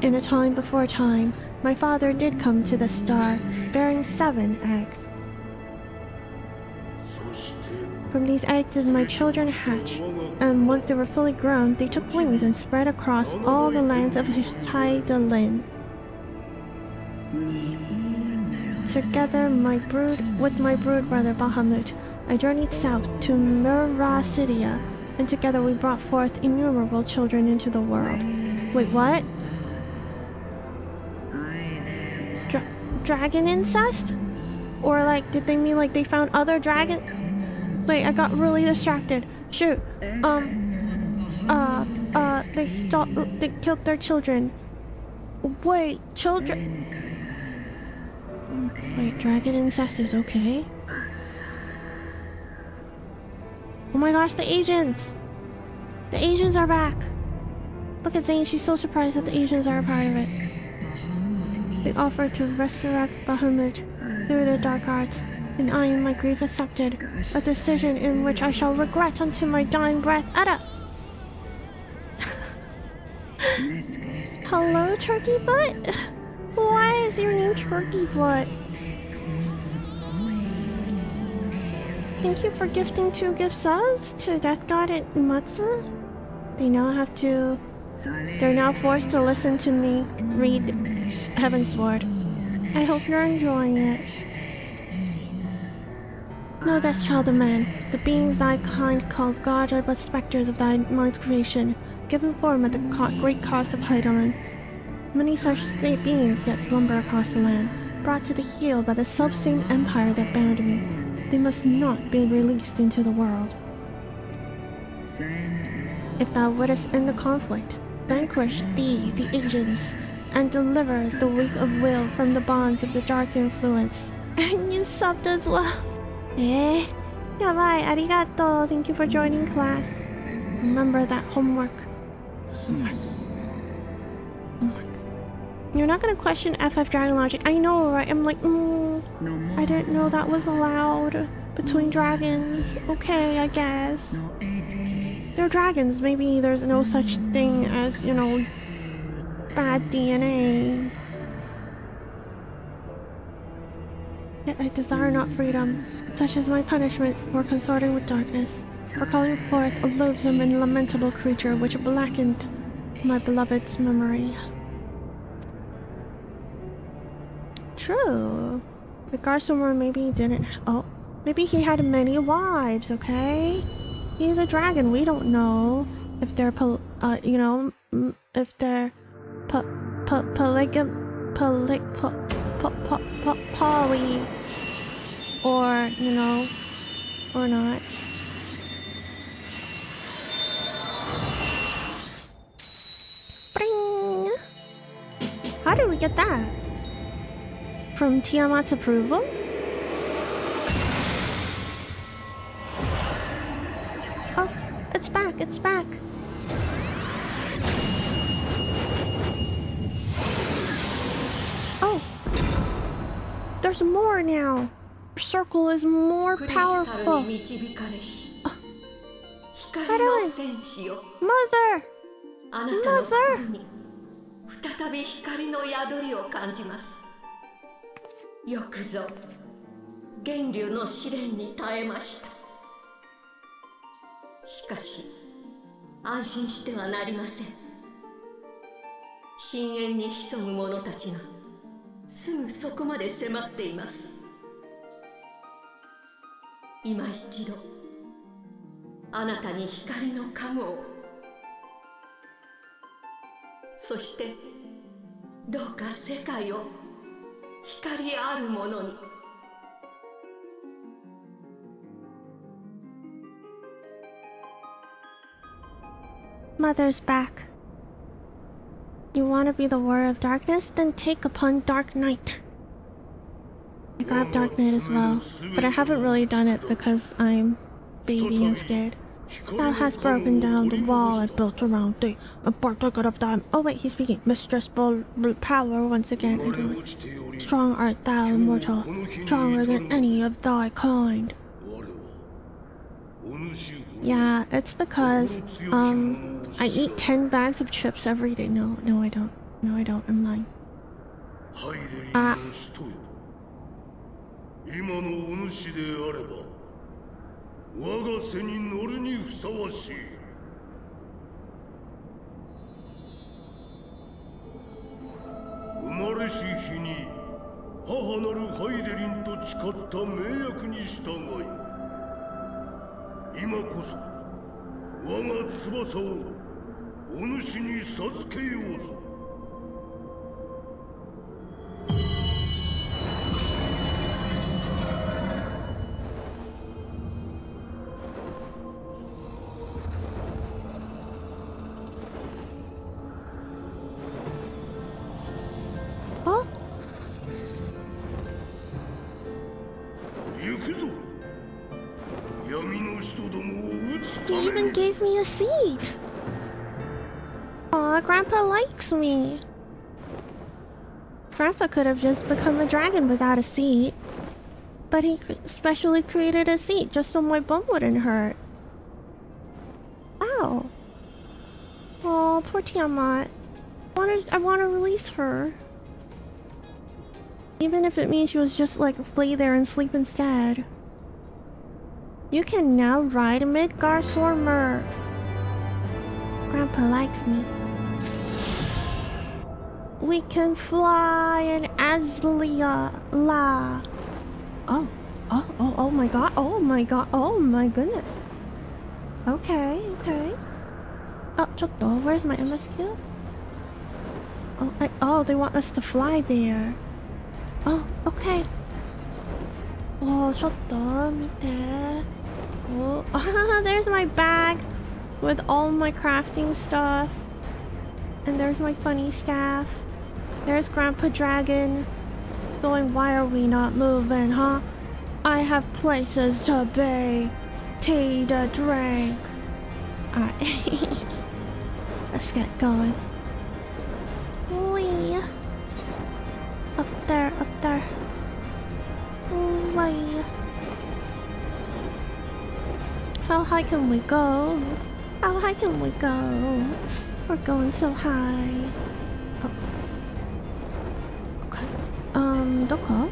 In a time before time, my father did come to the star, bearing seven eggs. From these eggs did my children hatch, and once they were fully grown, they took wings and spread across all the lands of Hydaelyn. Together, my brood with my brood brother Bahamut, I journeyed south to Meracydia, and together we brought forth innumerable children into the world. Wait, what? Dragon incest? Or like, did they mean like they found other dragon? Wait, I got really distracted. Shoot. Um. Uh. Uh. They stole. They killed their children. Wait, children. Wait, dragon incest is okay? Oh my gosh, the Ascians! The Ascians are back! Look at Zane, she's so surprised that the Ascians are a part of it. They offer to resurrect Bahamut through the dark arts, and I in my grief accepted a decision in which I shall regret unto my dying breath. Ada! Hello, Turkey Butt? Why is your name Turkey Butt? Thank you for gifting two gift subs to Death God and Matsu. They now have to. They're now forced to listen to me read Heavensward. I hope you're enjoying it. Know this, child of man. The beings thy kind called God are but specters of thy mind's creation, given form at the co great cost of Hydaelyn. Many such state beings yet slumber across the land, brought to the heel by the self-same empire that bound me. They must not be released into the world. If thou wouldst end the conflict, vanquish thee, the Ascians, and deliver the weak of will from the bonds of the dark influence. And you subbed as well. Eh? Yabai, arigato. Thank you for joining class. Remember that homework. You're not gonna question FF Dragon Logic. I know, right? I'm like, mm, I didn't know that was allowed between dragons. Okay, I guess. They're dragons. Maybe there's no such thing as, you know, bad DNA. Yet I desire not freedom, such as my punishment for consorting with darkness, for calling forth a loathsome and lamentable creature which blackened my beloved's memory. True. The Garcimer maybe didn't. Oh, maybe he had many wives. Okay, he's a dragon. We don't know if they're. Uh, you know, if they're po po poly po po po po poly or you know or not. Bring. How did we get that? From Tiamat's approval? it's back, it's back. Oh, there's more now. Circle is more powerful. Madeline! Mother! あなたの心に再び光の宿りを感じますよくぞ源流の試練に耐えましたしかし 安心してはなりません。深淵に潜む者たちがすぐそこまで迫っています。今一度あなたに光の加護を。そしてどうか世界を光あるものに。Mother's back. You want to be the warrior of darkness? Then take upon Dark Knight. I grab Dark Knight as well, but I haven't really done it because I'm baby and scared. Thou hast broken down the wall I built around thee, and partaker of them. Oh wait, he's speaking. Mistressful power once again. Strong art thou, immortal, stronger than any of thy kind. Yeah, it's because um I eat ten bags of chips every day. No, no, I don't. No, I don't. I'm lying. Ah. 今こそ我が翼をお主に授けようぞ。He even gave me a seat. Aw, Grandpa likes me. Grandpa could have just become a dragon without a seat. But he specially created a seat just so my bum wouldn't hurt. Wow. Oh, poor Tiamat. I want to, I want to release her. Even if it means she was just like lay there and sleep instead. You can now ride Midgardsormr. Grandpa likes me. We can fly in Azys Lla. La. Oh, oh, oh, oh my god. Oh my god. Oh my goodness. Okay, okay. Oh, Chotto, where's my M.S.Q.? Oh, I, oh, they want us to fly there. Oh, okay. Oh, Chotto, 見て。Oh, there's my bag with all my crafting stuff. And there's my funny staff. There's Grandpa Dragon going, why are we not moving, huh? I have places to be. Tea to drink. Alright. Let's get going. high can we go? How high can we go? We're going so high. Oh. Okay. Um, doko?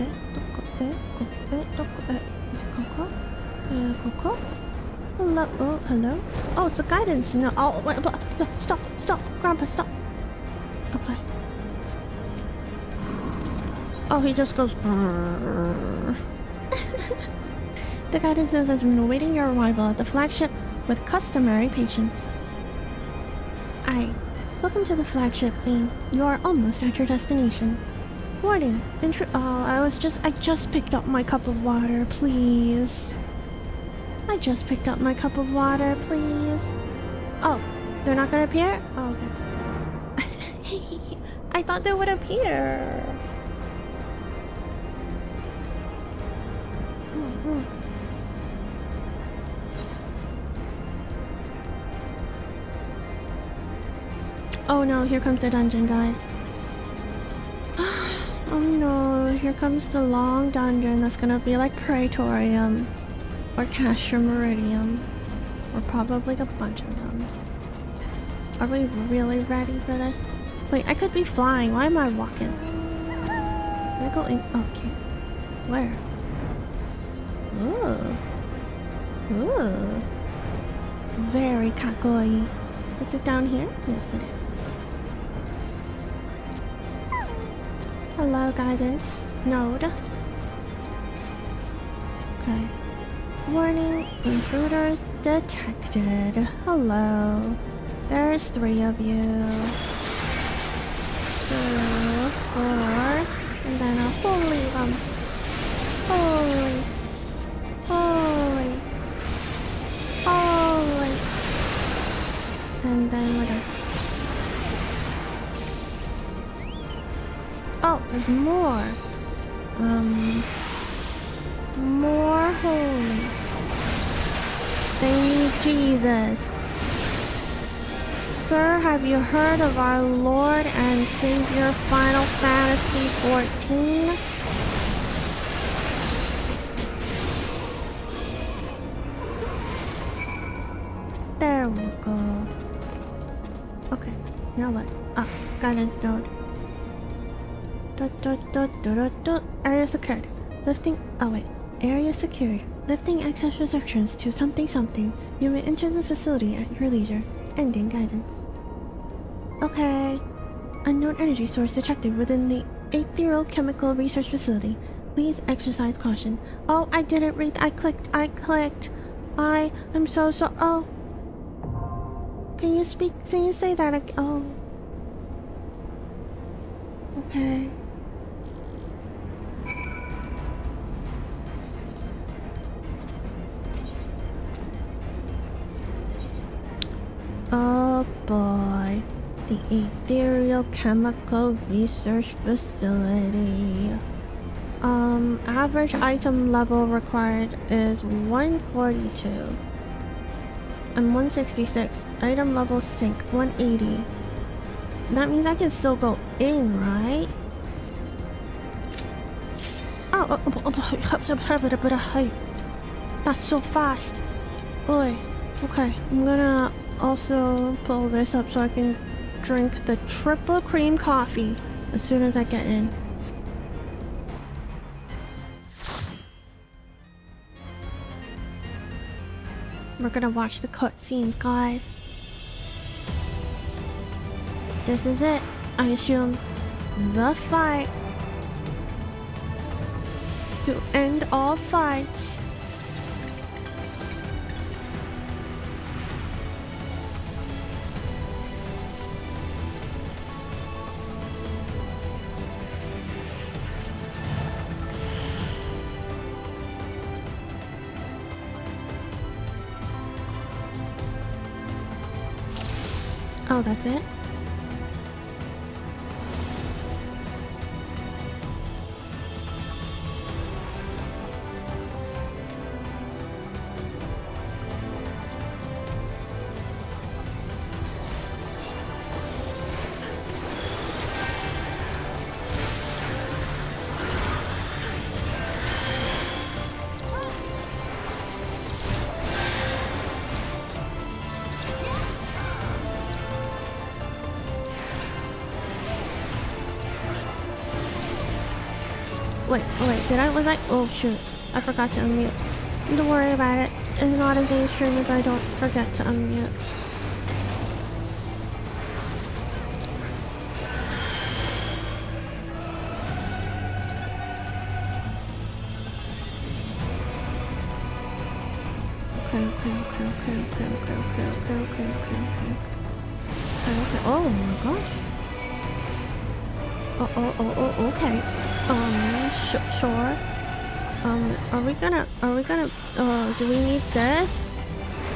Eh, doko, eh, go, eh, doko, eh, koko? Eh, koko? Hello, oh, hello? Oh, it's the guidance. No, oh, wait, But stop, stop, Grandpa, stop. Okay. Oh, he just goes. The guidance knows has been awaiting your arrival at the flagship with customary patience. Aye. Welcome to the flagship theme. You are almost at your destination. Warning. Intro- oh, I was just- I just picked up my cup of water, please. I just picked up my cup of water, please. Oh, they're not gonna appear? Oh, okay. I thought they would appear. Mhm. Oh no, here comes the dungeon, guys. oh no, here comes the long dungeon that's gonna be like Praetorium or Castrum Meridianum or probably a bunch of them. Are we really ready for this? Wait, I could be flying. Why am I walking? We're going. Okay. Where? Ooh. Ooh. Very kakoi. Is it down here? Yes, it is. Hello, guidance. Node. Okay. Warning, intruders detected. Hello. There's three of you. Two, four, and then a holy um holy holy There's more. Um... More holy. Thank Jesus. Sir, have you heard of our Lord and Savior Final Fantasy XIV. Dot, dot, dot. Area secured. Lifting. Oh, wait. Area secured. Lifting access restrictions to something something. You may enter the facility at your leisure. Ending guidance. Okay. Unknown energy source detected within the Aetherial Chemical Research Facility. Please exercise caution. Oh, I didn't read. I clicked. I clicked. I. I am so so. Oh. Can you speak? Can you say that again? Oh. Okay. Oh boy. The Aetherial Chemical Research Facility. Um, average item level required is 142. I'm 166. Item level sync 180. That means I can still go in, right? Oh, oh, oh, oh, that's so fast. Boy. Okay, I'm gonna also pull this up so I can drink the triple cream coffee as soon as I get in. We're gonna watch the cutscenes, guys. This is it. I assume the fight to end all fights. Oh, that's it? Wait, oh, wait, did I, was like, oh shoot, I forgot to unmute. Don't worry about it, it's not a game stream if I don't forget to unmute. Oh my gosh. Oh, oh, oh, oh, okay. Um, sh sure. Um, are we gonna, are we gonna, uh, do we need this?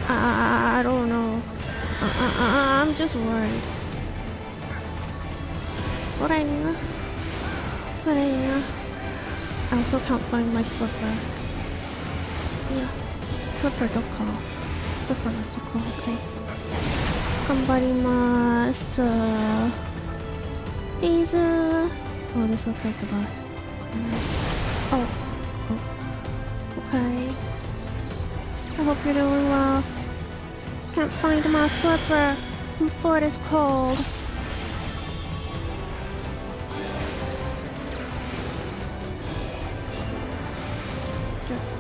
I, I, I don't know. I, I, I'm just worried. Oranga. Oranga. I also can't find my slipper. Yeah. Slipper don't call. Slipper must call, okay. Somebody must, uh... These, uh... Oh, this looks like the boss. Oh. oh. Okay. I hope you're doing well. Can't find my slipper. My foot is cold.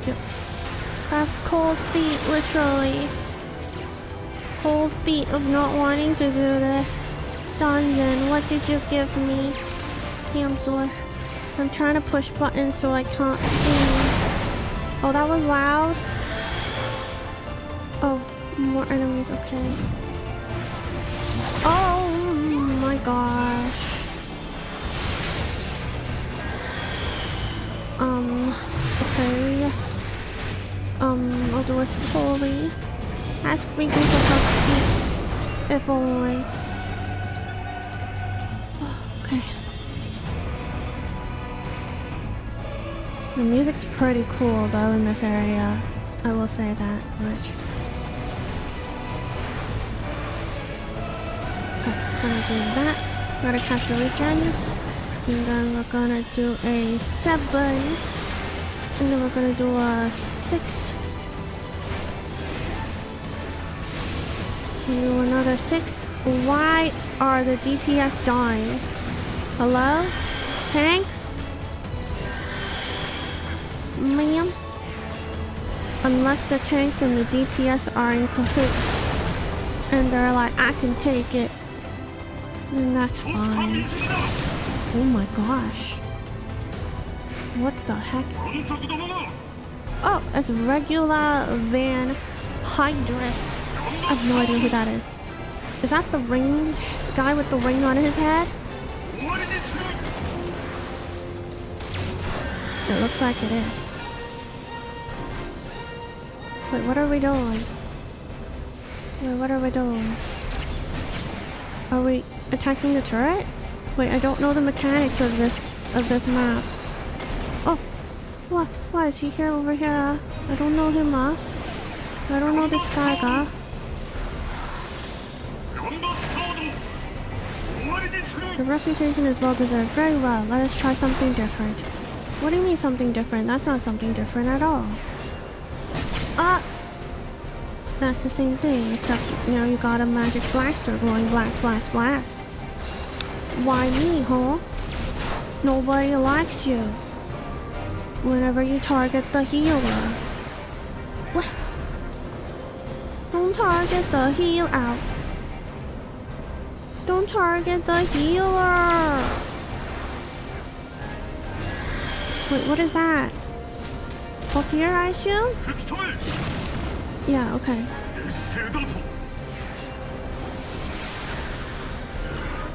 I have cold feet, literally. Cold feet of not wanting to do this. Dungeon, what did you give me? Cancel. I'm trying to push buttons so I can't see. Oh, that was loud. Oh, more enemies, okay. Oh my gosh. Um, okay. Um, I'll do a slowly. Ask me to help speak. If only. The music's pretty cool though in this area. I will say that much. Gonna do that. Gotta catch the regen. And then we're gonna do a seven. And then we're gonna do a six. Do another six. Why are the DPS dying? Hello? Tank? ma'am. Unless the tank and the DPS are in cahoots. And they're like, I can take it. Then that's fine. Oh my gosh. What the heck? Oh, it's Regula van Hydrus. I have no idea who that is. Is that the ring? Guy with the ring on his head? It looks like it is. Wait, what are we doing? Wait, what are we doing? Are we attacking the turret? Wait, I don't know the mechanics of this of this map. Oh, what? Why is he here over here? Uh? I don't know him, uh. I don't know this guy, uh. The reputation is well deserved. Very well. Let us try something different. What do you mean something different? That's not something different at all. Ah! That's the same thing, except now you got a magic blaster going blast, blast, blast. Why me, huh? Nobody likes you. Whenever you target the healer. What? Don't target the heal out. Don't target the healer! Wait, what is that? Up here, I assume? Yeah, okay.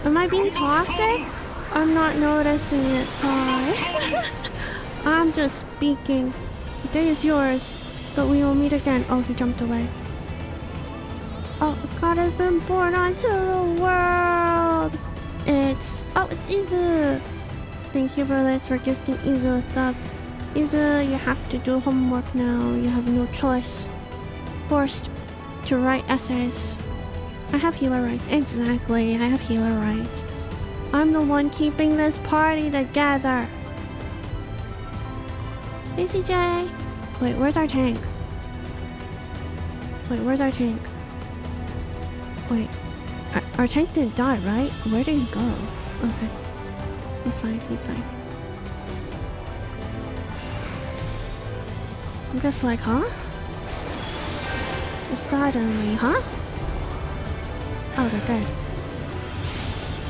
Am I being toxic? I'm not noticing it, sorry. I'm just speaking. The day is yours, but we will meet again. Oh, he jumped away. Oh, God has been born onto the world. It's... Oh, it's Izu. Thank you, brothers, for gifting Izu a sub. You have to do homework now. You have no choice. Forced to write essays. I have healer rights. Exactly, I have healer rights. I'm the one keeping this party together. Hey, CJ. Wait, where's our tank? Wait, where's our tank? Wait, our, our tank didn't die, right? Where did he go? Okay. He's fine, he's fine. I'm just like, huh? Suddenly, huh? Oh, they're dead.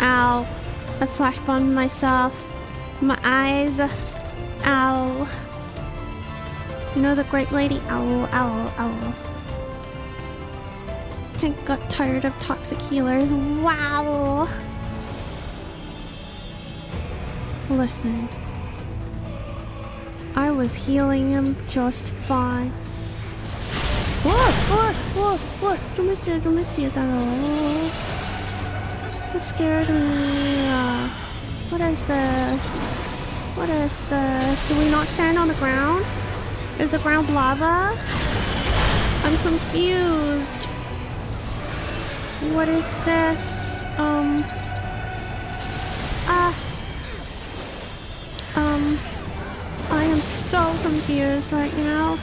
Ow. I flash bombed myself. My eyes. Ow. You know the great lady? Ow, ow, ow. Tank got tired of toxic healers. Wow. Listen. I was healing him just fine. Look, look, look, look. Don't miss it, don't miss it at all. So scared me. Uh, what is this? What is this? Do we not stand on the ground? Is the ground lava? I'm confused. What is this? Um... Ah... Uh, so confused right now.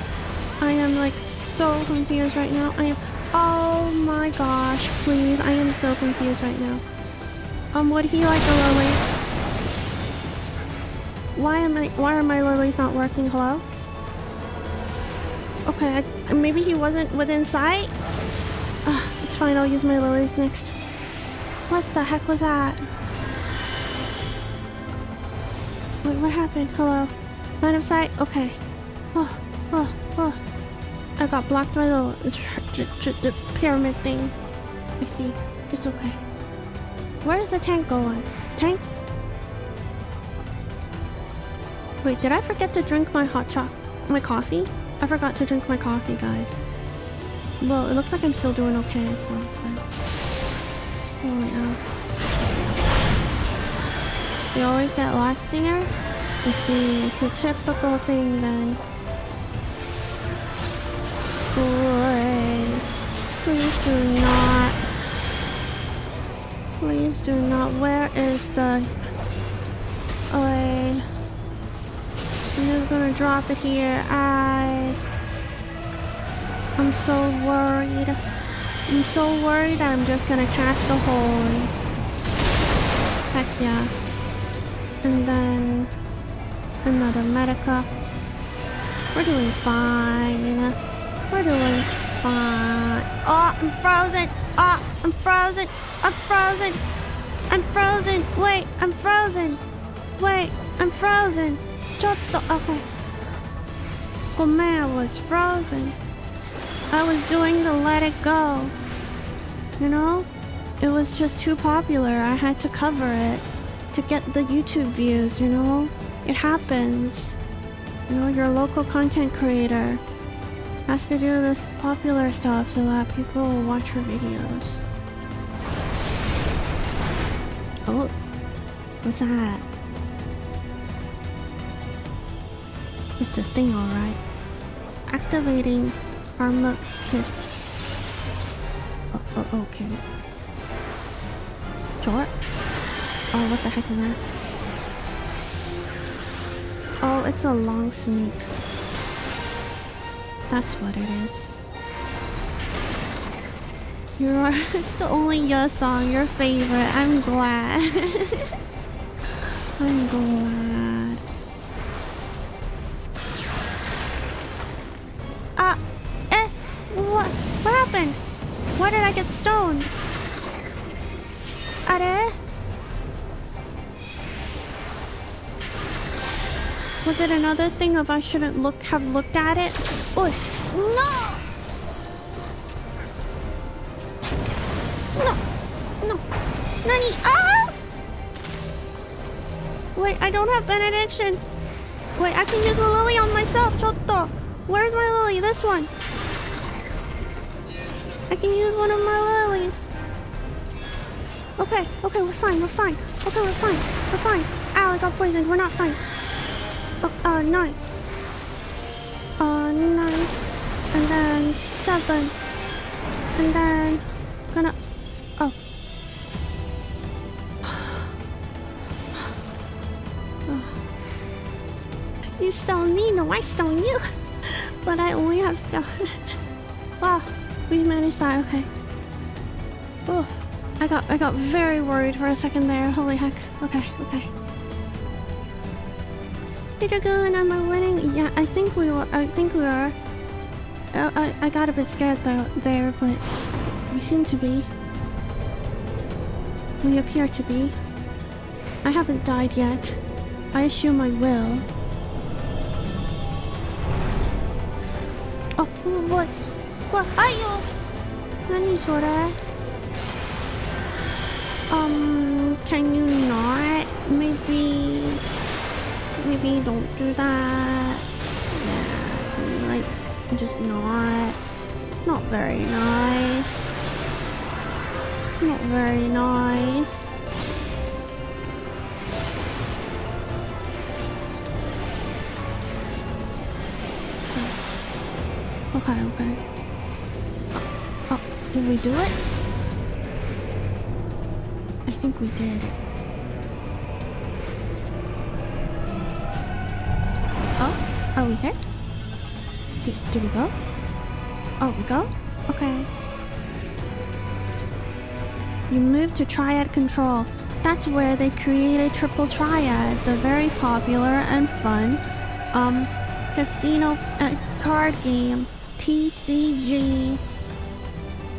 I am like so confused right now. I am. Oh my gosh, please. I am so confused right now. Um, would he like a lily? Why am I? Why are my lilies not working? Hello? Okay, I, maybe he wasn't within sight. Uh, it's fine. I'll use my lilies next. What the heck was that? Wait, what happened? Hello? Line of sight? Okay. Oh, oh, oh. I got blocked by the, the pyramid thing. I see. It's okay. Where's the tank going? Tank? Wait, did I forget to drink my hot chocolate? My coffee? I forgot to drink my coffee, guys. Well, it looks like I'm still doing okay, so it's fine. Oh no. You always get last stinger? It's a typical thing then. Boy, please do not. Please do not. Where is the... Oi. I'm just gonna drop it here. I... I'm so worried. I'm so worried I'm just gonna cast the hole. Heck yeah. And then another medica. We're doing fine. You know. We're doing fine. Oh, I'm frozen. Oh, I'm frozen. I'm frozen. I'm frozen. Wait, I'm frozen. Wait, I'm frozen. Just okay. Oh man, I was frozen. I was doing the let it go. You know? It was just too popular. I had to cover it to get the YouTube views, you know? It happens. You know, your local content creator has to do this popular stuff so that people will watch her videos. Oh, what's that? It's a thing, alright. Activating Armor Kiss. Oh, oh, okay. Short? Oh, what the heck is that? Oh, it's a long sneak. That's what it is. You're it's the only your song, your favorite. I'm glad. I'm glad. Ah, eh, what? What happened? Why did I get stoned? Are? Was it another thing of I shouldn't look have looked at it? Oh no! No! No! Nani! Ah! Wait, I don't have benediction. Wait, I can use the lily on myself, Chotto. Where's my lily? This one. I can use one of my lilies. Okay, okay, we're fine, we're fine. Okay, we're fine, we're fine. Ow, I got poisoned. We're not fine. Oh, uh, nine. Uh, nine. And then seven. And then gonna. Oh. You stone me, no, I stone you. But I only have stone. wow, we managed that. Okay. Oh, I got I got very worried for a second there. Holy heck. Okay, okay. Peter Goon, am I winning? Yeah, I think we were. I think we are. I, I, I got a bit scared though there, but we seem to be. We appear to be. I haven't died yet. I assume I will. Oh, what? What? Ayo! 何それ Um, can you not? Maybe... Maybe don't do that. Yeah, like, just not... Not very nice. Not very nice. Okay, okay. Oh, did we do it? I think we did. Are we here? Did, did we go? Oh, we go? Okay. You move to Triad Control. That's where they created Triple Triad, the very popular and fun um, casino uh, card game. TCG.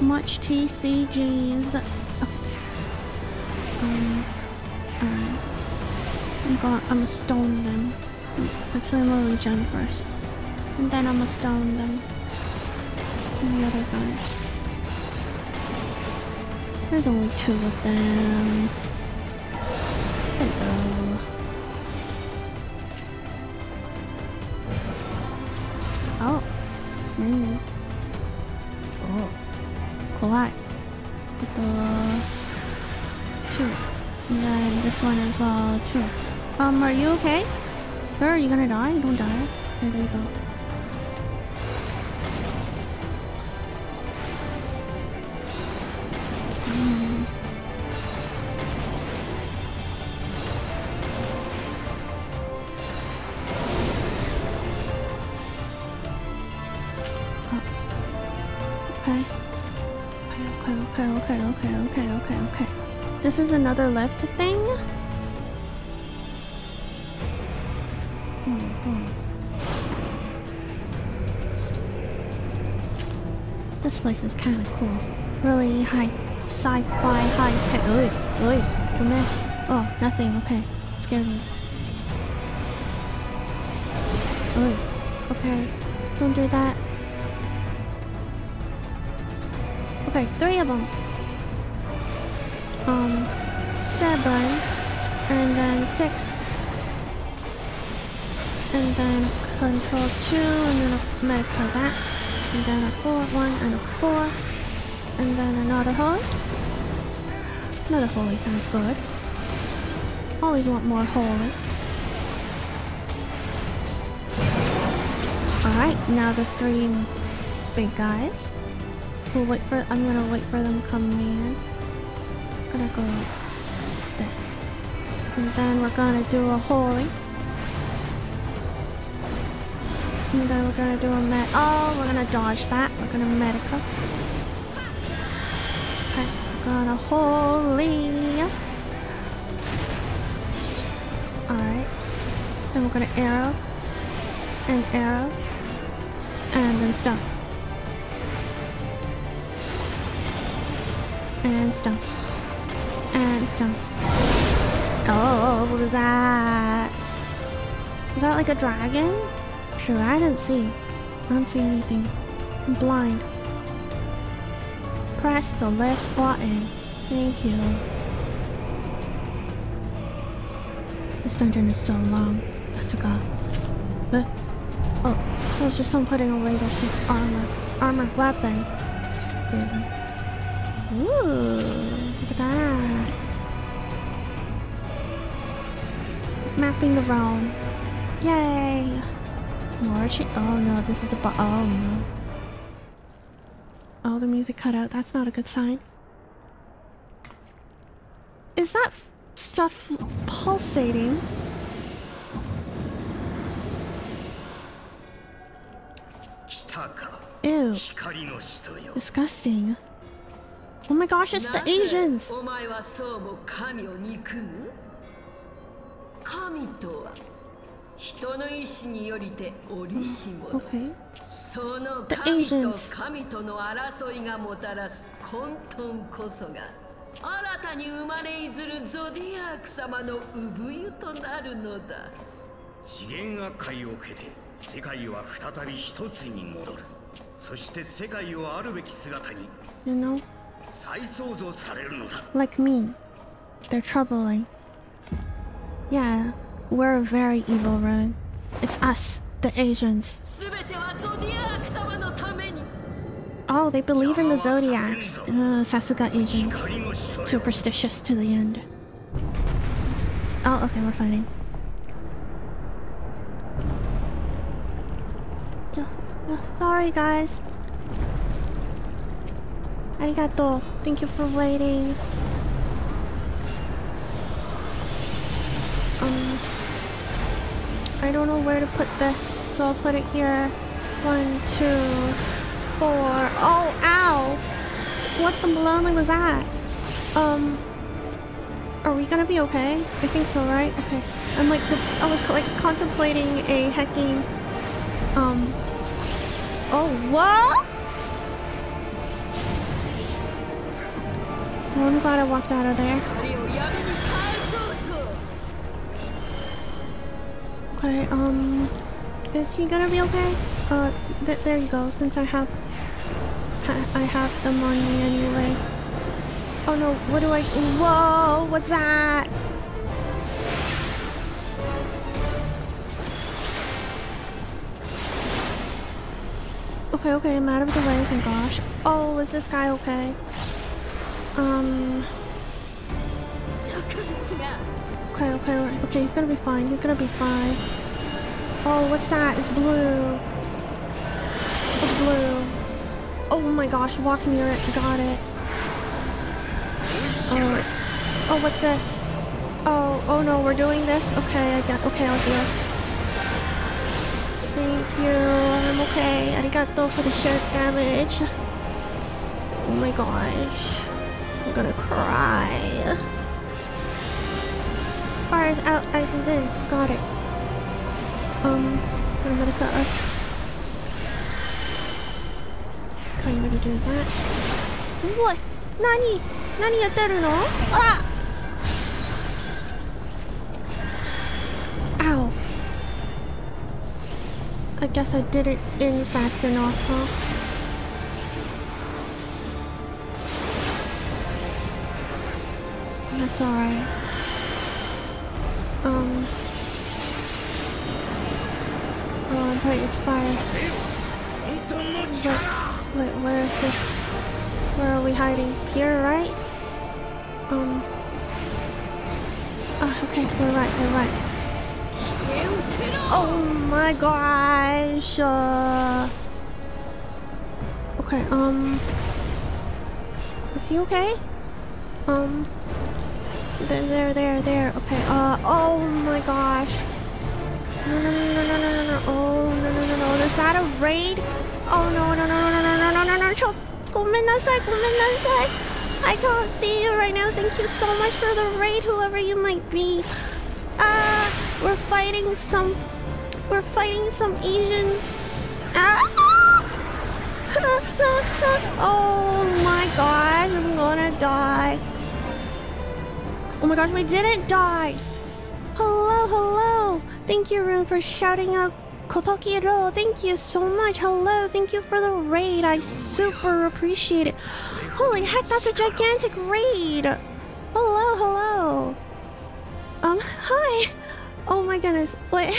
Much TCGs. Um, alright. I'm gonna, I'm gonna stone them. Actually, I'm gonna regen first. And then I'm gonna stone them. And the other guys. There's only two of them. Gonna die? Don't die. Okay, there you go. Mm. Oh. Okay. Okay, okay, okay, okay, okay, okay, okay. This is another lift thing? Place is kind of cool. Really high sci-fi high tech. Oi, oi, come here. Oh, nothing. Okay, scared me. Oi, okay, don't do that. Okay, three of them. Um, seven, and then six, and then control two, and then a that, and then a four, one, and a four, and then another holy. Another holy sounds good. Always want more holy. Alright, now the three big guys. We'll wait for. I'm gonna wait for them to come in. Gonna go there, and then we're gonna do a holy. And we're gonna do a med. Oh, we're gonna dodge that. We're gonna medical. Okay, we're gonna holy. Alright. Then we're gonna arrow. And arrow. And then stun. And stun. And stun. Oh, what was that? Is that like a dragon? Sure, I don't see. I don't see anything. I'm blind. Press the left button. Thank you. This dungeon is so long. I forgot. But, oh, was just someone putting away their armor. Armored weapon. Yeah. Ooh, look at that. Mapping the realm. Yay! marching. Oh no, this is a. Oh no. Oh, the music cut out. That's not a good sign. Is that stuff pulsating? Ew. Disgusting. Oh my gosh, it's the Ascians! 人の意志によりて折しも.その神と.神との争いがもたらす混沌こそが新たに生まれいずるゾディアーク様の産湯となるのだ次元悪界を経て世界は再び一つに戻るそして世界をあるべき姿に You know? 再創造されるのだ Like me. They're troubling. Yeah, We're a very evil Ronin. It's us, the Asians. Oh, they believe in the zodiacs. Uh, Sasuga Asians. Superstitious to the end. Oh, okay, we're fighting. No, no, sorry, guys. Arigato. Thank you for waiting. Um... I don't know where to put this, so I'll put it here. One, two, four. Oh, ow! What the baloney was that? Um, are we gonna be okay? I think so, right? Okay. I'm like, I was like contemplating a hacking. Um. Oh, what? Well, I'm glad I walked out of there. Okay, um, is he gonna be okay? Uh, th there you go, since I have, I, have them on me anyway. Oh no, what do I, whoa, what's that? Okay, okay, I'm out of the way, thank gosh. Oh, is this guy okay? Um, Okay, okay, okay, he's gonna be fine. He's gonna be fine. Oh, what's that? It's blue. It's blue. Oh my gosh, walk near it. Got it. Oh, oh what's this? Oh, oh no, we're doing this? Okay, I get, okay, I'll do it. Thank you, I'm okay. Arigato for the shirt damage. Oh my gosh. I'm gonna cry far as out as is. Got it. Um, I'm gonna cut us. I'm gonna do that. What? Nani? Nani yateru no? Ah! Ow. I guess I did it in fast enough, huh? That's alright. Um. Oh, wait, it's fire. Wait, wait, where is this? Where are we hiding? Here, right? Um. Oh, okay, we're right, we're right. Oh my gosh! Uh, okay, um. Is he okay? Um. There, there, there, there. Okay, uh, oh my gosh. No, no, no, no, no, no, no, Oh, no, no, no, no. Is that a raid? Oh, no, no, no, no, no, no, no, no, no, no. ごめんなさい、ごめんなさい. I can't see you right now. Thank you so much for the raid, whoever you might be. Uh, we're fighting some... We're fighting some Ascians. Ah! oh my god, I'm gonna die. Oh my gosh, we didn't die. Hello, hello. Thank you, Rune, for shouting out Kotokiro. Thank you so much. Hello, thank you for the raid. I super appreciate it. Holy heck, that's a gigantic raid. Hello, hello. Um, hi. Oh my goodness. Wait.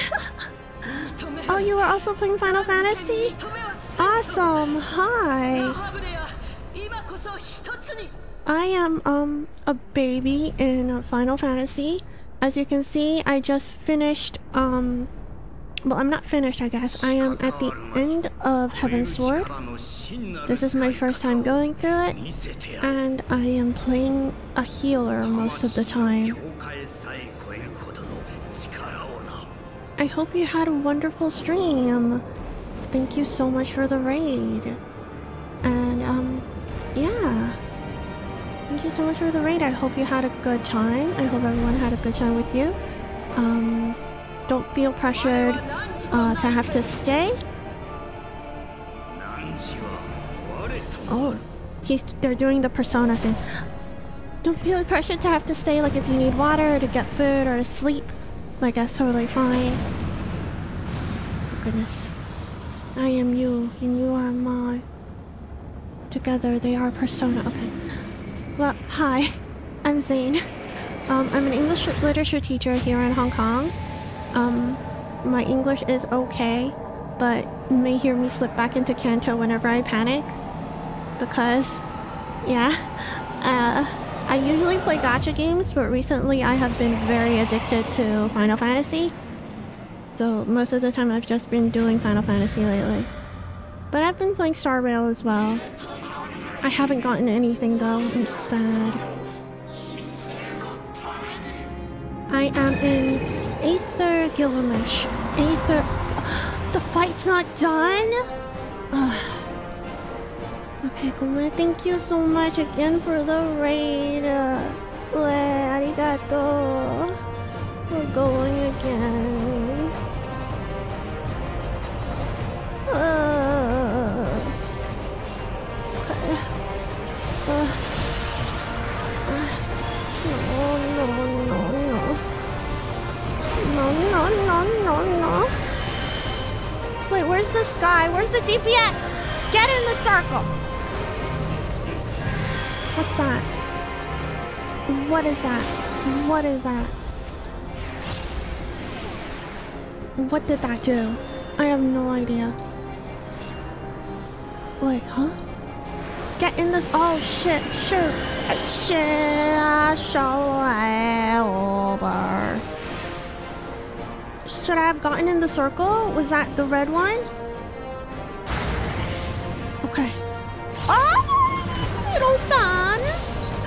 oh, you were also playing Final Fantasy? Awesome. Hi. I am um a baby in Final Fantasy. As you can see, I just finished um well, I'm not finished, I guess. I am at the end of Heavensward. This is my first time going through it, and I am playing a healer most of the time. I hope you had a wonderful stream. Thank you so much for the raid. And, um, yeah. Thank you so much for the raid. I hope you had a good time. I hope everyone had a good time with you. Um, don't feel pressured uh, to have to stay. Oh, he's they're doing the persona thing. Don't feel pressured to have to stay. Like if you need water to get food or to sleep, like that's totally fine. Oh, goodness, I am you and you are my. Together they are persona. Okay. Well, hi, I'm Zane. Um, I'm an English literature teacher here in Hong Kong. Um, my English is okay, but you may hear me slip back into Canto whenever I panic. Because, yeah, uh, I usually play gacha games, but recently I have been very addicted to Final Fantasy. So most of the time I've just been doing Final Fantasy lately. But I've been playing Star Rail as well. I haven't gotten anything though, I'm sad. I am in Aether Gilgamesh. Aether... The fight's not done? Ugh. Okay, Kuma, thank you so much again for the raid. Uh, arigato. We're going again. Uh, guy? Where's the DPS? Get in the circle! What's that? What is that? What is that? What did that do? I have no idea. Wait, huh? Get in the- oh shit, shoot! Shit, I shall over. should I have gotten in the circle? Was that the red one? Okay. Oh! Little fun!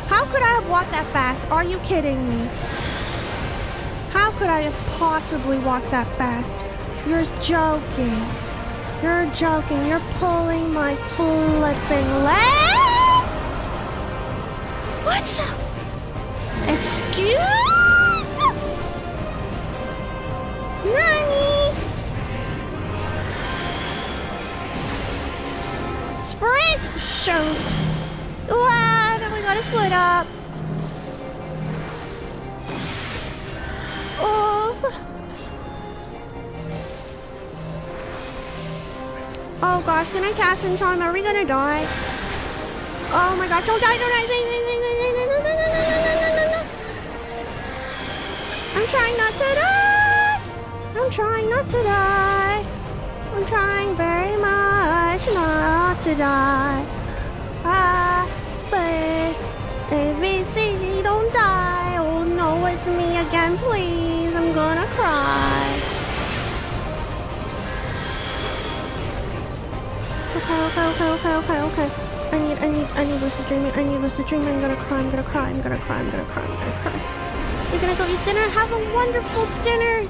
How could I have walked that fast? Are you kidding me? How could I have possibly walked that fast? You're joking. You're joking. You're pulling my flipping leg? What's up? Excuse? Nani? Sprint! Shoot! Then we gotta split up. Oh gosh, can I cast in charm? Are we gonna die? Oh my gosh, don't die, don't die! I'm trying not to die! I'm trying not to die! I'm trying very much not to die. Ah, but ABC, don't die! Oh no, it's me again, please! I'm gonna cry. Okay, okay, okay, okay, okay, okay. I need, I need, I need lucid dreaming. I need lucid dreaming. I'm gonna cry. I'm gonna cry. I'm gonna cry. I'm gonna cry. I'm gonna cry. We're gonna go eat dinner. Have a wonderful dinner.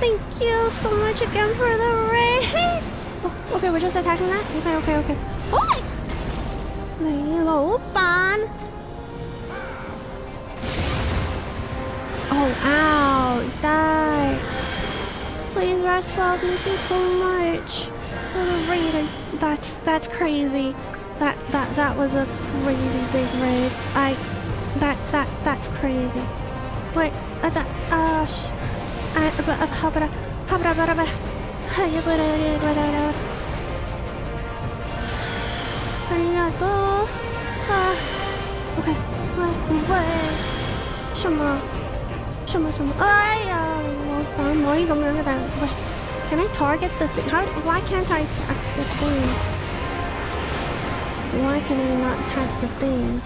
Thank you so much again for the raid. Oh, okay, we're just attacking that. Okay, okay, okay. Oh! 你老闆 Oh, ow, die. Please rest well. Thank you so much for the raid. I, that's that's crazy. That that that was a crazy big raid. I that that that's crazy. Wait, uh, that uh, sh- I but uh, how about how about how about how you gonna do it? ありがとう。啊，OK，喂喂，什么什么什么？哎呀，我反唔可以咁樣嘅，但係喂 ，Can I target the thing? How? Why can't I attack the thing? Why can I not attack the thing?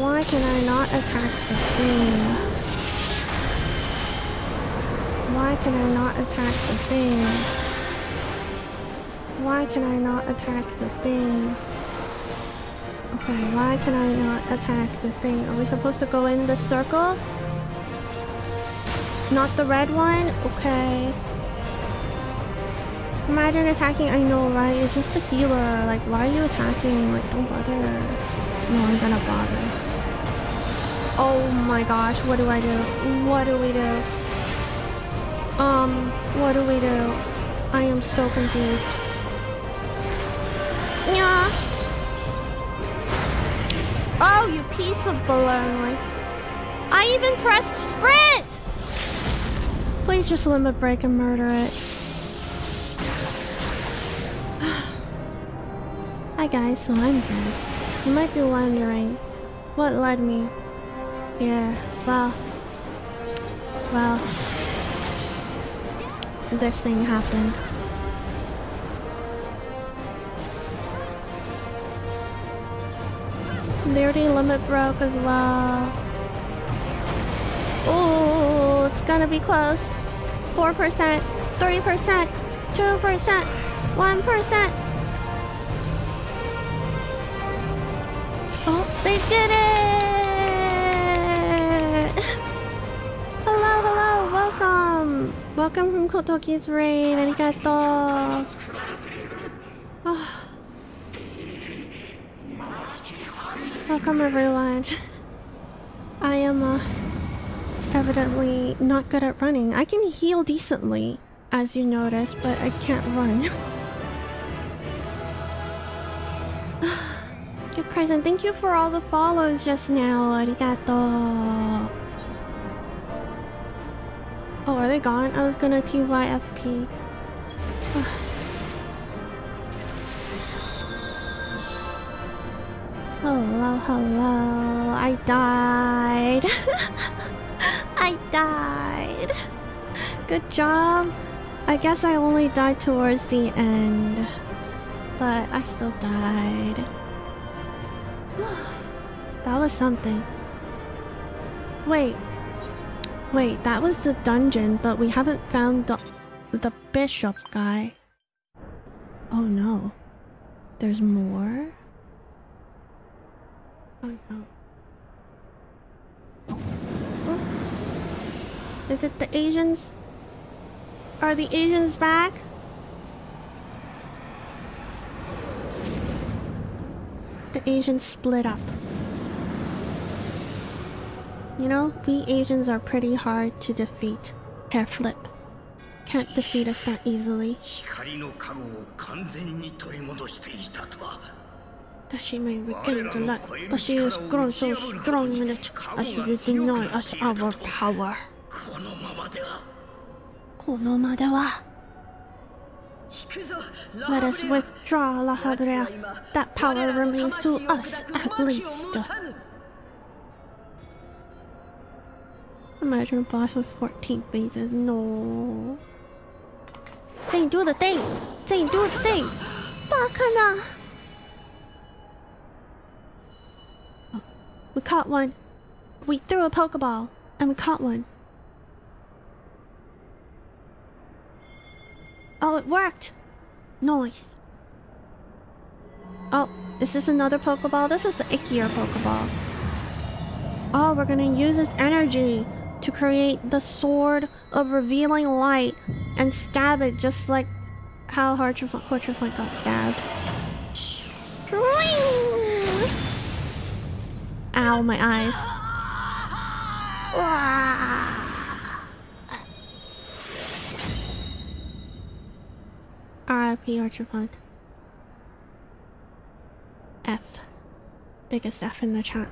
Why can I not attack the thing? Why can I not attack the thing? Why can I not attack the thing? Okay, why can I not attack the thing? Are we supposed to go in the circle? Not the red one? Okay. Imagine attacking, I know, right? You're just a healer. Like, why are you attacking? Like, don't bother. No, I'm gonna bother. Oh my gosh, what do I do? What do we do? Um, what do we do? I am so confused. Yeah. Oh, you piece of baloney. I even pressed sprint! Please just limit break and murder it. Hi guys, so I'm dead. You might be wondering, what led me here? Well, well, this thing happened. Liberty limit broke as well. Oh, it's gonna be close. 4%, 3%, 2%, 1%. Oh, they did it! Hello, hello, welcome! Welcome from Kotoki's rain, arigato! Oh. Welcome everyone. I am uh, evidently not good at running. I can heal decently, as you noticed, but I can't run. Good present. Thank you for all the follows just now. Arigato. Oh, are they gone? I was gonna TYFP. Hello, hello. I died. I died. Good job. I guess I only died towards the end. But I still died. that was something. Wait. Wait, that was the dungeon, but we haven't found the the bishop guy. Oh no. There's more? Oh no. Is it the Asians? Are the Asians back? The Asians split up. You know, we Asians are pretty hard to defeat. Hair flip. Can't defeat us that easily. That she may regain the light, but she has grown so strong in it as you deny us our power. このままではこのままでは Let us withdraw Lahabrea. That power remains to us, at least. Imagine a boss with 14 phases. No. They do the thing! They do the thing! Bakana! Oh, we caught one. We threw a Pokeball, and we caught one. Oh, it worked! Nice. Oh, is this another Pokeball? This is the ickier Pokeball. Oh, we're gonna use this energy to create the Sword of Revealing Light and stab it just like how Haurchefant got stabbed. Ow, my eyes. Ah! RIP Haurchefant. F. Biggest F in the chat.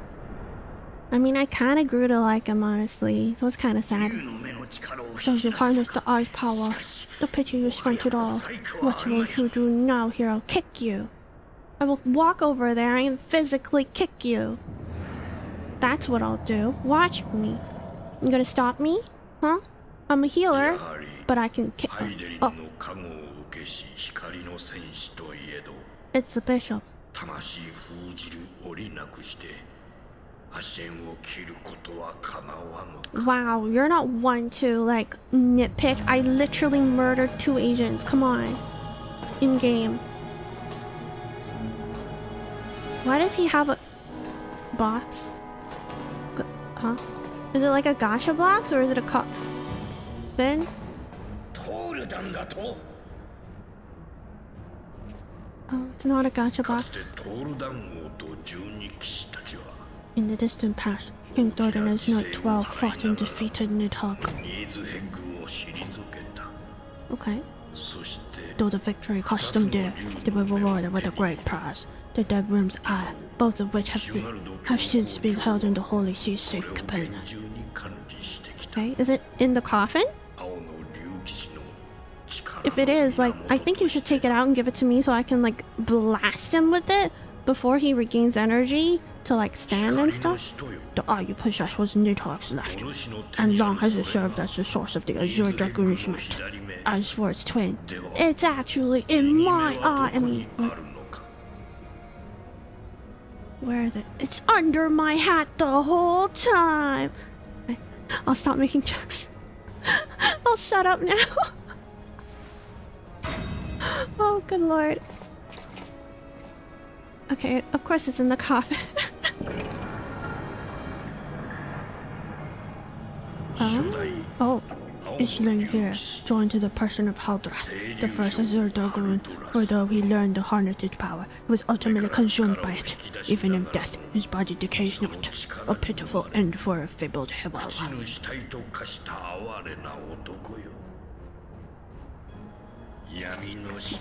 I mean, I kind of grew to like him, honestly. It was kind of sad. Shows your harness the eye power. The picture you spent it all. What will you do now, hero? Kick you! I will walk over there and physically kick you. That's what I'll do. Watch me. You gonna stop me? Huh? I'm a healer, but I can kick- Oh. けし光の戦士といえど it's the bishop. 魂封じる折なくして足縁を切ることはかなわぬ Wow, you're not one to like nitpick. I literally murdered two Asians. Come on. In game. Why does he have a box? Huh? Is it like a gacha box or is it a cup? Then? トールダンだと It's not a gacha box. In the distant past, King Thordan has not 12 fought and defeated Nidhogg. Okay. Though the victory cost them dear, they were rewarded with a great prize, the Dead Room's Eye, both of which have, been, have since been held in the Holy See safe companion. Okay, is it in the coffin? if it is, like, I think you should take it out and give it to me so I can, like, blast him with it before he regains energy to, like, stand and stuff. The Ayu possessed was Nidhogg's left, and long has it served as the source of the Azure Dragoonish Might. As for its twin, it's actually in my eye. I mean, where is it? It's under my hat the whole time! I'll stop making jokes. I'll shut up now. oh, good lord. Okay, of course it's in the coffin. oh, oh, it's here, joined to the person of Haldrath, the first Azure Dragoon. For though he learned to harness power, he was ultimately consumed by it. Even in death, his body decays not. A pitiful end for a fabled hero.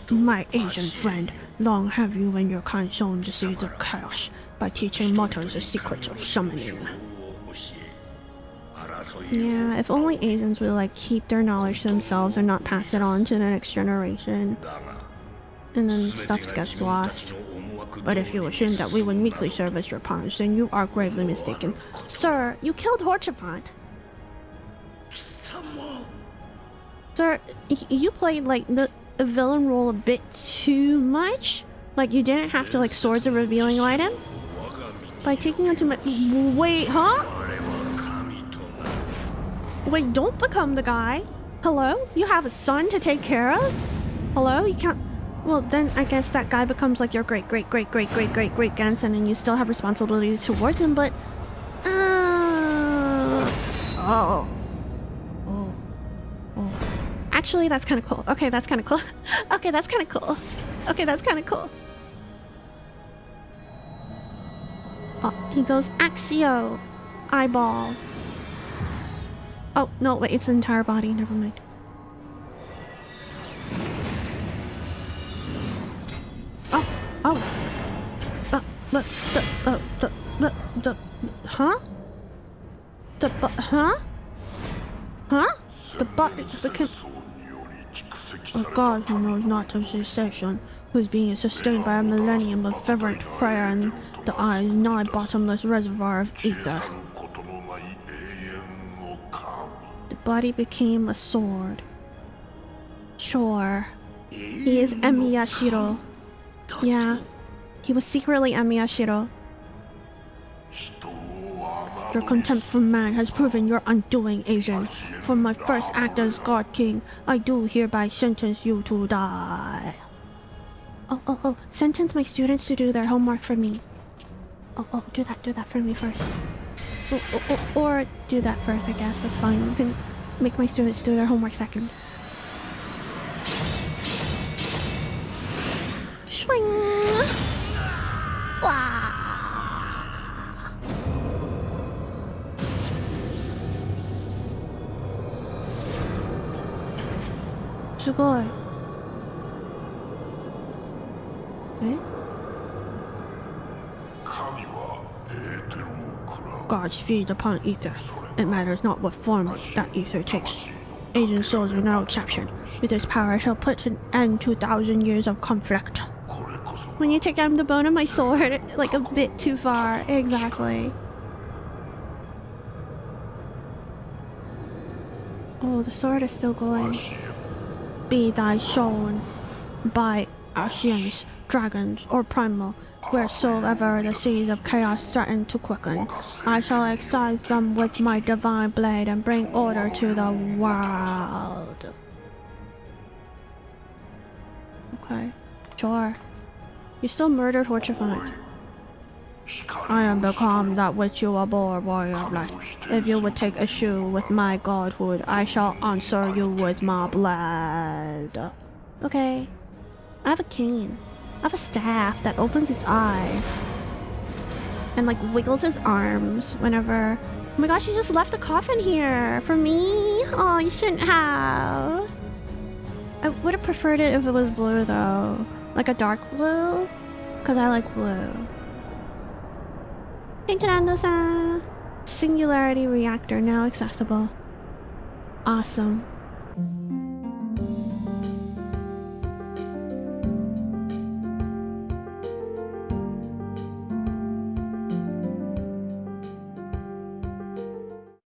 My Ascian friend, long have you and your kind shown the seeds of chaos by teaching mortals the secrets of summoning. Yeah, if only Asians would like keep their knowledge to themselves and not pass it on to the next generation. And then stuff gets lost. But if you assume that we would meekly serve as your pawns, then you are gravely mistaken. Sir, you killed Haurchefant! Sir, you played like the villain role a bit too much. Like, you didn't have to, like, swords a revealing item. By taking on too much- Wait, huh? Wait, don't become the guy. Hello? You have a son to take care of? Hello? You can't- Well, then I guess that guy becomes, like, your great-great-great-great-great-great-great-grandson and you still have responsibilities towards him, but... Uh... Oh... Actually, that's kind of cool. Okay, that's kind of cool. okay, that's kind of cool. Okay, that's kind of cool. Oh, he goes Axio. Eyeball. Oh, no, wait, it's the entire body. Never mind. Oh, oh. Uh, the, the, the, the, the, the, huh? The, huh? Huh? The butt, the, a god who knows not to cessation, being is sustained by a millennium of fervent prayer and the eye's nigh bottomless reservoir of ether. The body became a sword. Sure. He is Emiyashiro. Yeah. He was secretly Emiyashiro. Your contempt for man has proven your undoing, Ascian. For my first act as God King, I do hereby sentence you to die. Oh, oh, oh. Sentence my students to do their homework for me. Oh, oh, do that, do that for me first. Or, or, or do that first, I guess. That's fine. You can make my students do their homework second. Swing! Wah! Gods feed upon ether. It matters not what form that ether takes. Ascian souls are no exception. With this power, I shall put an end to a thousand years of conflict. When you take down the bone of my sword, like a bit too far. Exactly. Oh, the sword is still going. Be thy shown by Ascians, dragons, or primal, wheresoever the seeds of chaos threaten to quicken. I shall excise them with my divine blade and bring order to the world. Okay, sure. You still murdered Haurchefant. I am become that which you are abhor, warrior of. If you would take issue with my godhood, I shall answer you with my blood. Okay. I have a cane. I have a staff that opens its eyes. And like wiggles his arms whenever... Oh my gosh, you just left a coffin here for me? Oh, you shouldn't have. I would have preferred it if it was blue though. Like a dark blue. Because I like blue. Singularity reactor now accessible. Awesome.